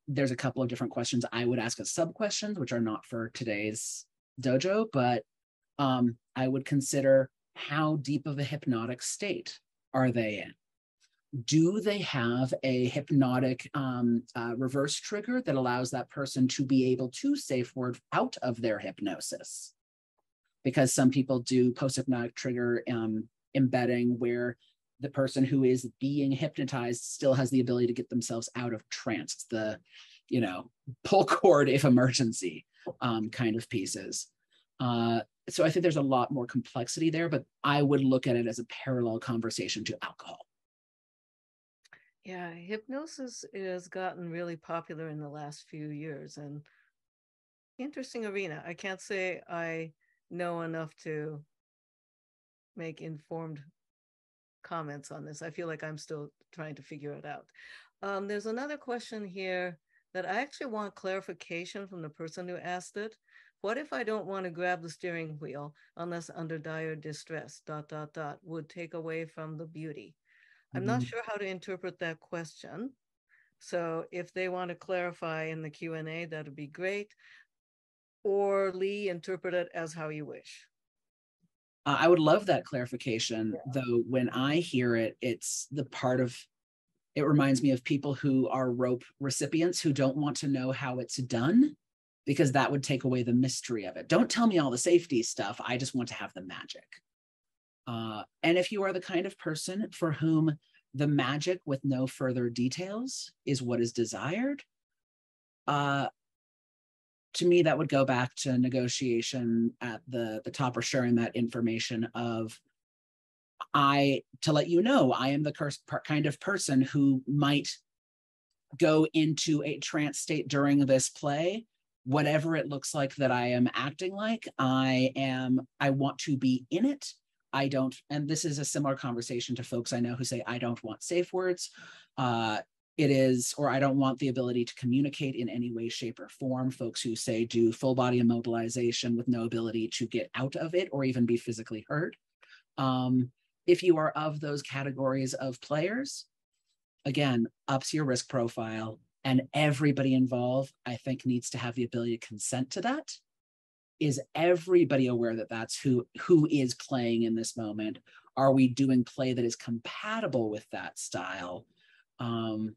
there's a couple of different questions i would ask as sub questions which are not for today's dojo but um, I would consider how deep of a hypnotic state are they in? Do they have a hypnotic um, uh, reverse trigger that allows that person to be able to safe word out of their hypnosis? Because some people do post hypnotic trigger um, embedding where the person who is being hypnotized still has the ability to get themselves out of trance. The, you know, pull cord if emergency um, kind of pieces. Uh, so I think there's a lot more complexity there, but I would look at it as a parallel conversation to alcohol. Yeah, hypnosis has gotten really popular in the last few years and interesting arena. I can't say I know enough to make informed comments on this. I feel like I'm still trying to figure it out. Um, there's another question here that I actually want clarification from the person who asked it. What if I don't want to grab the steering wheel unless under dire distress, dot, dot, dot, would take away from the beauty? I'm mm-hmm. not sure how to interpret that question. So if they want to clarify in the Q&A, that'd be great. Or Lee, interpret it as how you wish. Uh, I would love that clarification, yeah. though. When I hear it, it's the part of it reminds me of people who are rope recipients who don't want to know how it's done because that would take away the mystery of it. Don't tell me all the safety stuff. I just want to have the magic. Uh, and if you are the kind of person for whom the magic with no further details is what is desired, uh, to me, that would go back to negotiation at the, the top or sharing that information of I, to let you know, I am the kind of person who might go into a trance state during this play whatever it looks like that I am acting like, I am, I want to be in it. I don't, and this is a similar conversation to folks I know who say, I don't want safe words. Uh, it is, or I don't want the ability to communicate in any way, shape, or form. Folks who say do full body immobilization with no ability to get out of it or even be physically hurt. Um, if you are of those categories of players, again, ups your risk profile, and everybody involved i think needs to have the ability to consent to that. Is everybody aware that that's who who is playing in this moment? Are we doing play that is compatible with that style? Um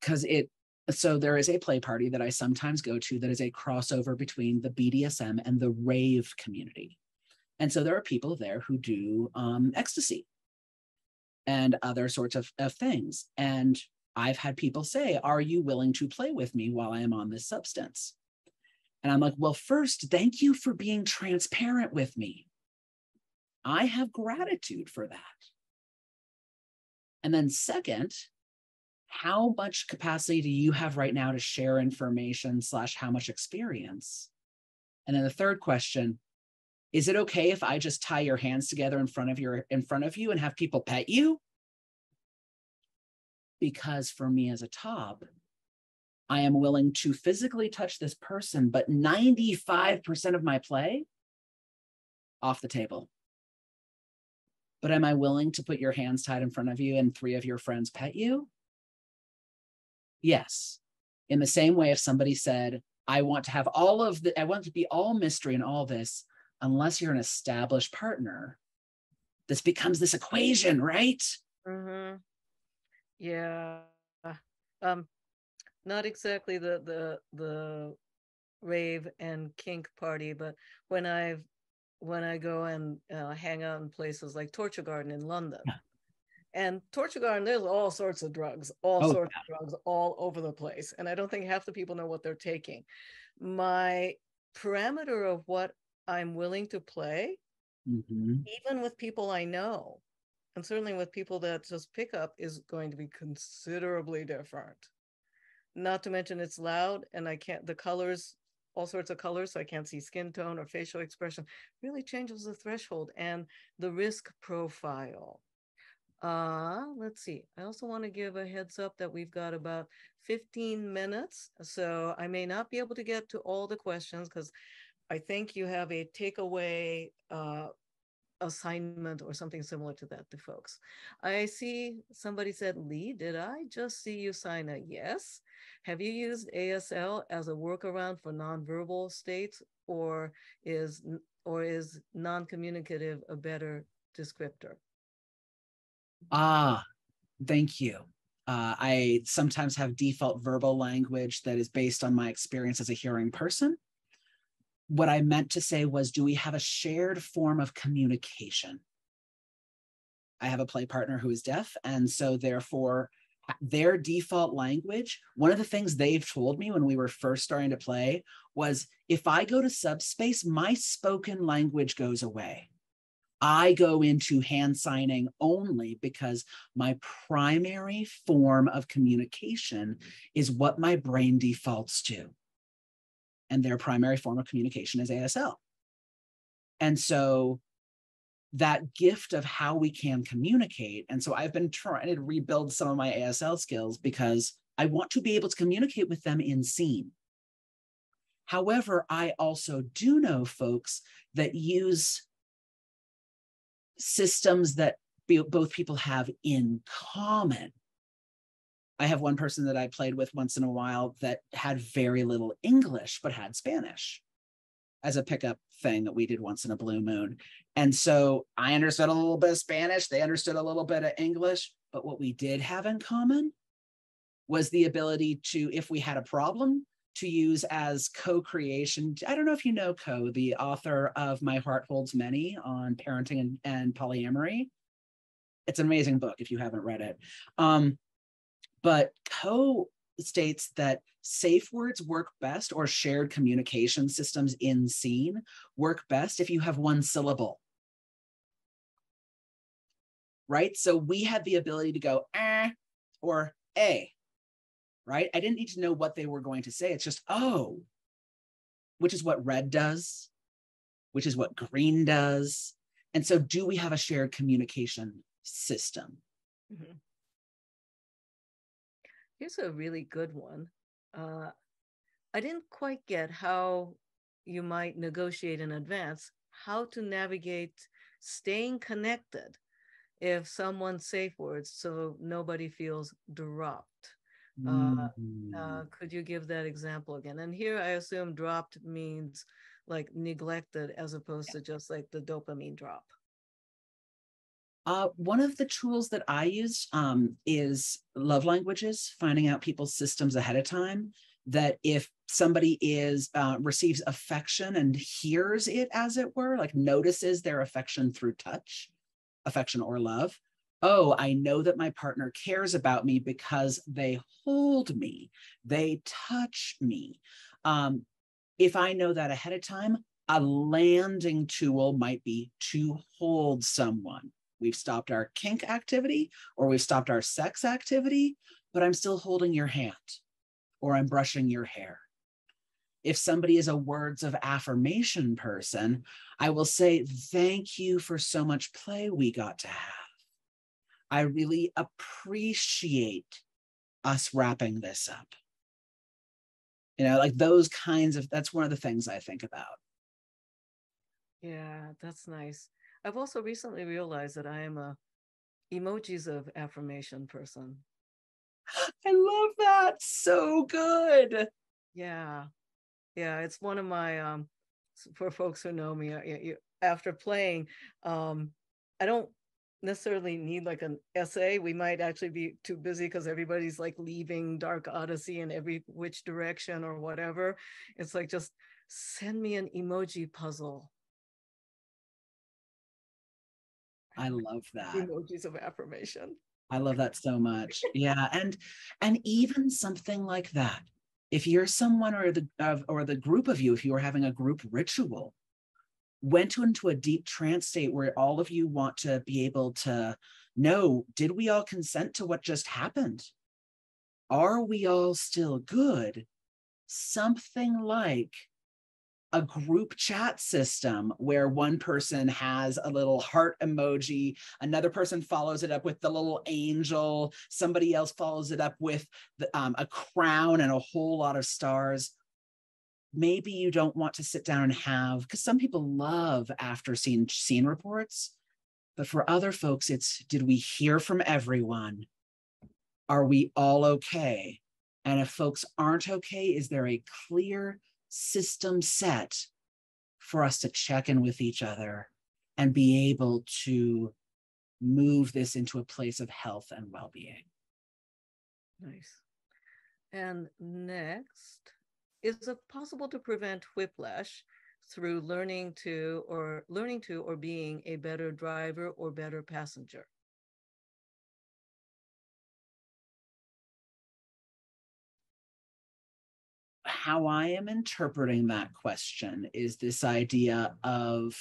because it so there is a play party that i sometimes go to that is a crossover between the bdsm and the rave community. And so there are people there who do um ecstasy and other sorts of, of things. And I've had people say, Are you willing to play with me while I am on this substance? And I'm like, Well, first, thank you for being transparent with me. I have gratitude for that. And then, second, how much capacity do you have right now to share information slash how much experience? And then the third question, is it okay if I just tie your hands together in front of your in front of you and have people pet you? Because for me as a top, I am willing to physically touch this person, but 95% of my play off the table. But am I willing to put your hands tied in front of you and three of your friends pet you? Yes. In the same way, if somebody said, I want to have all of the, I want to be all mystery and all this, unless you're an established partner, this becomes this equation, right? Mm-hmm. Yeah. Um, not exactly the the the rave and kink party, but when I've when I go and uh, hang out in places like Torture Garden in London. Yeah. And Torture Garden, there's all sorts of drugs, all oh, sorts yeah. of drugs all over the place. And I don't think half the people know what they're taking. My parameter of what I'm willing to play, mm-hmm. even with people I know, and certainly with people that just pick up is going to be considerably different. Not to mention it's loud and i can't the colors all sorts of colors so i can't see skin tone or facial expression really changes the threshold and the risk profile. Uh let's see. I also want to give a heads up that we've got about 15 minutes so i may not be able to get to all the questions because i think you have a takeaway uh, assignment or something similar to that to folks. I see somebody said, Lee, did I just see you sign a yes? Have you used ASL as a workaround for nonverbal states or is or is non-communicative a better descriptor? Ah, thank you. Uh, I sometimes have default verbal language that is based on my experience as a hearing person what I meant to say was, do we have a shared form of communication? I have a play partner who is deaf. And so, therefore, uh, their default language, one of the things they've told me when we were first starting to play was if I go to subspace, my spoken language goes away. I go into hand signing only because my primary form of communication is what my brain defaults to and their primary form of communication is ASL. And so that gift of how we can communicate. And so I've been trying to rebuild some of my ASL skills because I want to be able to communicate with them in scene. However, I also do know folks that use systems that both people have in common. I have one person that I played with once in a while that had very little English, but had Spanish. as a pickup thing that we did once in a blue moon. And so I understood a little bit of Spanish, they understood a little bit of English, but what we did have in common was the ability to, if we had a problem, to use as co-creation. I don't know if you know Co, the author of My Heart Holds Many on parenting and, and polyamory. It's an amazing book if you haven't read it. Um, but Co states that safe words work best or shared communication systems in scene work best if you have one syllable. Right? So we had the ability to go eh or a right? I didn't need to know what they were going to say. It's just, oh, which is what red does, which is what green does. And so, do we have a shared communication system? Mm-hmm. Here's a really good one. Uh, I didn't quite get how you might negotiate in advance how to navigate staying connected if someone safe words so nobody feels dropped. Uh, uh, mm-hmm. could you give that example again? And here I assume dropped means like neglected as opposed to just like the dopamine drop. Uh, one of the tools that I use um, is love languages, finding out people's systems ahead of time. That if somebody is uh, receives affection and hears it, as it were, like notices their affection through touch, affection or love, oh, I know that my partner cares about me because they hold me, they touch me. Um, if I know that ahead of time, a landing tool might be to hold someone. We've stopped our kink activity or we've stopped our sex activity, but I'm still holding your hand or I'm brushing your hair. If somebody is a words of affirmation person, I will say, Thank you for so much play we got to have. I really appreciate us wrapping this up. You know, like those kinds of, that's one of the things I think about. Yeah, that's nice. I've also recently realized that I am a emojis of affirmation person. I love that. So good. Yeah. Yeah, it's one of my um for folks who know me, I, after playing um I don't necessarily need like an essay. We might actually be too busy because everybody's like leaving Dark Odyssey in every which direction or whatever. It's like just send me an emoji puzzle. I love that. Emojis of affirmation. I love that so much. Yeah, and and even something like that. If you're someone or the uh, or the group of you, if you are having a group ritual, went into a deep trance state where all of you want to be able to know did we all consent to what just happened? Are we all still good? Something like a group chat system where one person has a little heart emoji, another person follows it up with the little angel, somebody else follows it up with the, um, a crown and a whole lot of stars. Maybe you don't want to sit down and have because some people love after scene scene reports but for other folks it's did we hear from everyone? Are we all okay? And if folks aren't okay is there a clear system set for us to check in with each other and be able to move this into a place of health and well-being nice and next is it possible to prevent whiplash through learning to or learning to or being a better driver or better passenger? How I am interpreting that question is this idea of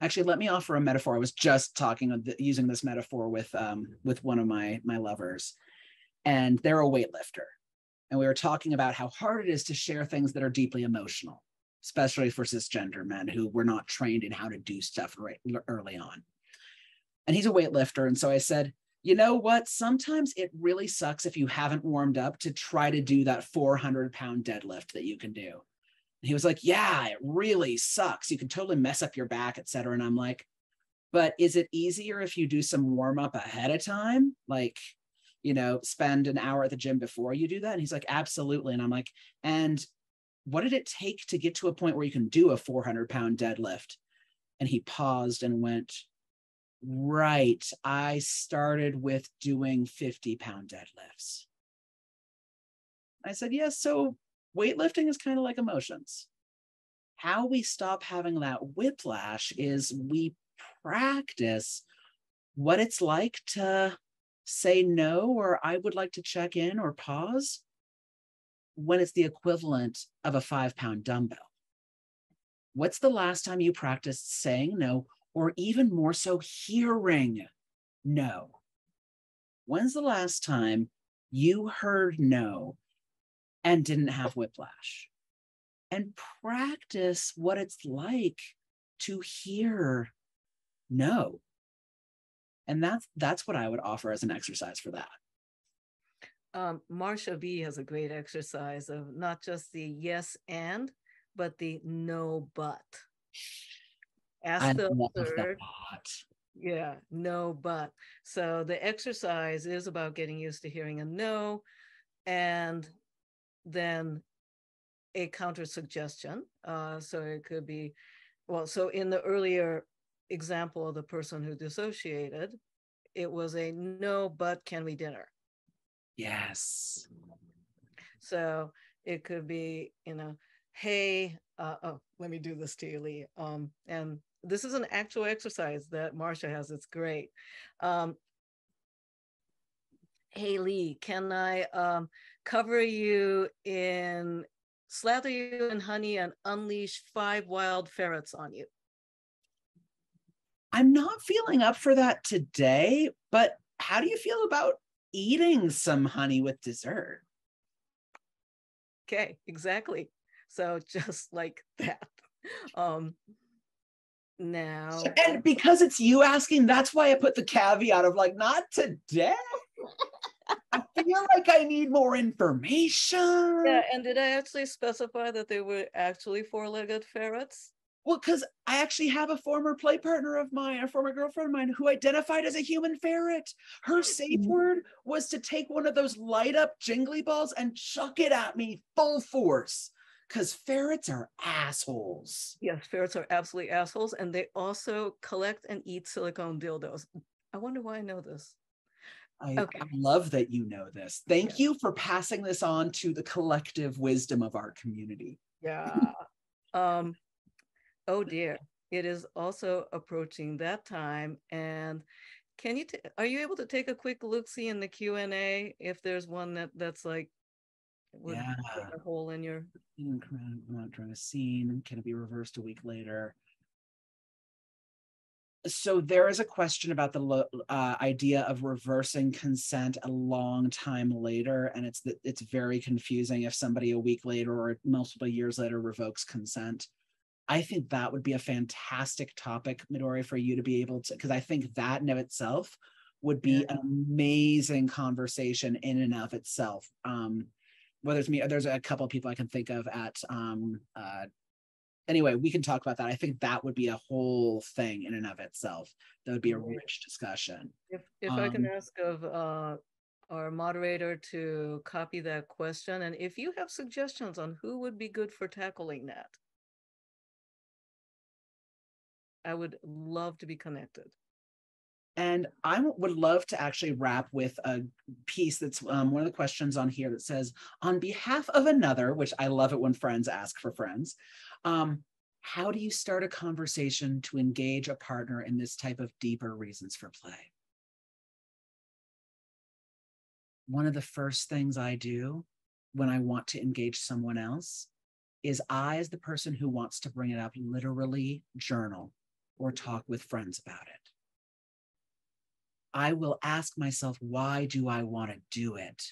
actually let me offer a metaphor i was just talking using this metaphor with um, with one of my my lovers and they're a weightlifter and we were talking about how hard it is to share things that are deeply emotional, especially for cisgender men who were not trained in how to do stuff right, early on. And he's a weightlifter. And so I said, you know what? Sometimes it really sucks if you haven't warmed up to try to do that 400 pound deadlift that you can do. And he was like, yeah, it really sucks. You can totally mess up your back, et cetera. And I'm like, but is it easier if you do some warm up ahead of time? Like, you know, spend an hour at the gym before you do that? And he's like, absolutely. And I'm like, and what did it take to get to a point where you can do a 400 pound deadlift? And he paused and went, Right. I started with doing 50 pound deadlifts. I said, Yes. so weightlifting is kind of like emotions. How we stop having that whiplash is we practice what it's like to say no, or I would like to check in or pause when it's the equivalent of a five pound dumbbell. What's the last time you practiced saying no, or even more so, hearing no? When's the last time you heard no and didn't have whiplash? And practice what it's like to hear no. And that's that's what I would offer as an exercise for that. Um, Marsha B has a great exercise of not just the yes and, but the no but. Ask the third. Yeah, no but. So the exercise is about getting used to hearing a no and then a counter suggestion. Uh, so it could be, well, so in the earlier example of the person who dissociated, it was a no, but can we dinner? Yes. So it could be, you know, hey, uh, oh, let me do this to you, Lee. Um, and this is an actual exercise that Marsha has. It's great. Um, hey, Lee, can I um, cover you in, slather you in honey and unleash five wild ferrets on you? I'm not feeling up for that today, but how do you feel about eating some honey with dessert? Okay, exactly. So just like that. Um, now, And because it's you asking, that's why I put the caveat of like, not today. I feel like I need more information. yeah, and did I actually specify that they were actually four-legged ferrets? Well, because I actually have a former play partner of mine, a former girlfriend of mine, who identified as a human ferret. Her safe Mhm. word was to take one of those light up jingly balls and chuck it at me full force. Because ferrets are assholes. Yes, ferrets are absolutely assholes, and they also collect and eat silicone dildos. I wonder why I know this. I, Okay. I love that you know this. Thank you for passing this on to the collective wisdom of our community. Yeah. um, oh dear. It is also approaching that time. And can you, ta- are you able to take a quick look, see in the Q and A if there's one that that's like would Yeah. a hole in your, Increment not during a scene. Can it be reversed a week later? So there is a question about the uh, idea of reversing consent a long time later, and it's that it's very confusing if somebody a week later or multiple years later revokes consent. I think that would be a fantastic topic, Midori, for you to be able to, because I think that in of itself would be an amazing conversation in and of itself. Um, whether it's me, there's a couple of people I can think of at um uh anyway, we can talk about that. I think that would be a whole thing in and of itself. That would be a rich discussion. if, if I can Um, ask of uh, our moderator to copy that question, and if you have suggestions on who would be good for tackling that, I would love to be connected. And I would love to actually wrap with a piece that's um, one of the questions on here that says, on behalf of another, which I love it when friends ask for friends, um, how do you start a conversation to engage a partner in this type of deeper reasons for play? One of the first things I do when I want to engage someone else is I, as the person who wants to bring it up, literally journal or talk with friends about it. I will ask myself, why do I want to do it?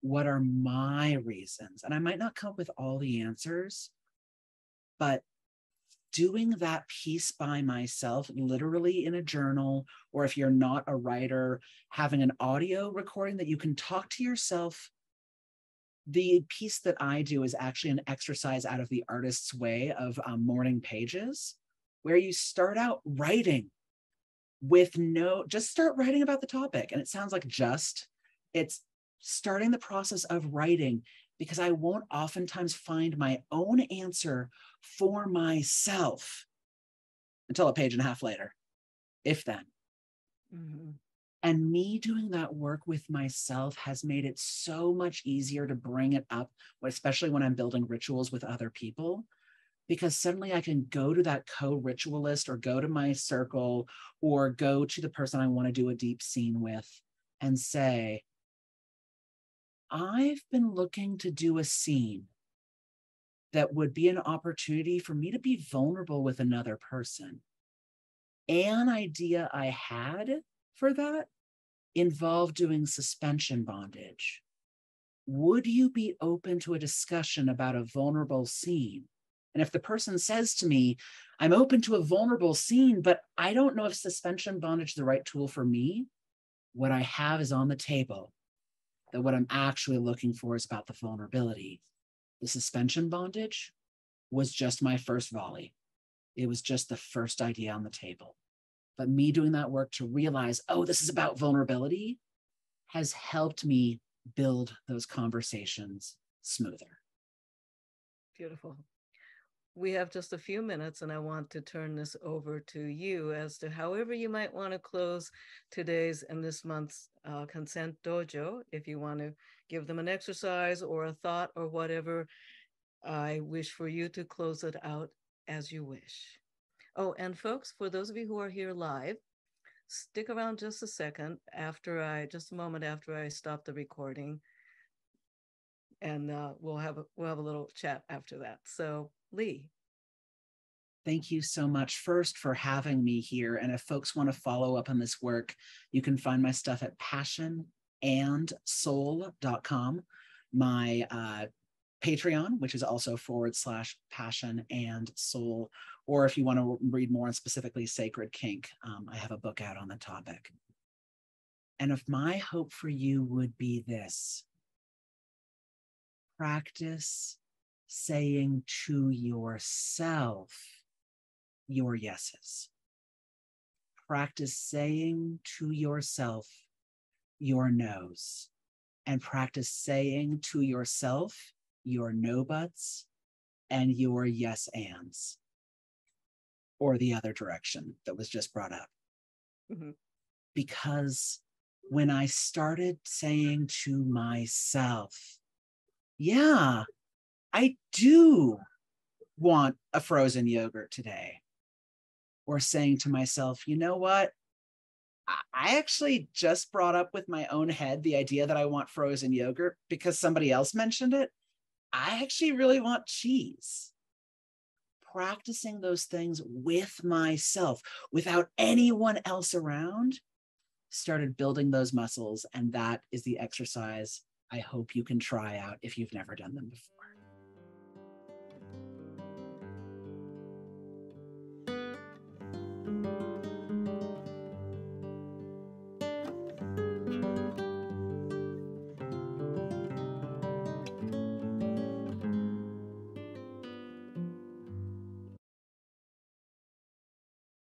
What are my reasons? And I might not come up with all the answers, but doing that piece by myself, literally in a journal, or if you're not a writer, having an audio recording that you can talk to yourself. The piece that I do is actually an exercise out of the artist's way of um, morning pages, where you start out writing with no just start writing about the topic and it sounds like just it's starting the process of writing because I won't oftentimes find my own answer for myself until a page and a half later, if then. Mm-hmm. And me doing that work with myself has made it so much easier to bring it up, especially when I'm building rituals with other people, because suddenly I can go to that co ritualist or go to my circle or go to the person I want to do a deep scene with and say, I've been looking to do a scene that would be an opportunity for me to be vulnerable with another person. An idea I had for that involved doing suspension bondage. Would you be open to a discussion about a vulnerable scene? And if the person says to me, I'm open to a vulnerable scene, but I don't know if suspension bondage is the right tool for me, what I have is on the table that what I'm actually looking for is about the vulnerability. The suspension bondage was just my first volley. It was just the first idea on the table. But me doing that work to realize, oh, this is about vulnerability has helped me build those conversations smoother. Beautiful. We have just a few minutes, and I want to turn this over to you as to however you might want to close today's and this month's uh, Consent Dojo. If you want to give them an exercise or a thought or whatever, I wish for you to close it out as you wish. Oh, and folks, for those of you who are here live, stick around just a second after I, just a moment after I stop the recording, and uh, we'll have we'll have a little chat after that. So, Lee. Thank you so much first for having me here. And if folks want to follow up on this work, you can find my stuff at passionandsoul.com. My uh, Patreon, which is also forward slash passion and soul. Or if you want to read more on specifically sacred kink, um, I have a book out on the topic. And if my hope for you would be this practice saying to yourself your yeses. Practice saying to yourself your no's and practice saying to yourself your no buts and your yes ands or the other direction that was just brought up. Mm-hmm. Because when I started saying to myself, yeah, I do want a frozen yogurt today, or saying to myself, you know what? I actually just brought up with my own head the idea that I want frozen yogurt because somebody else mentioned it. I actually really want cheese. Practicing those things with myself without anyone else around started building those muscles. And that is the exercise I hope you can try out if you've never done them before.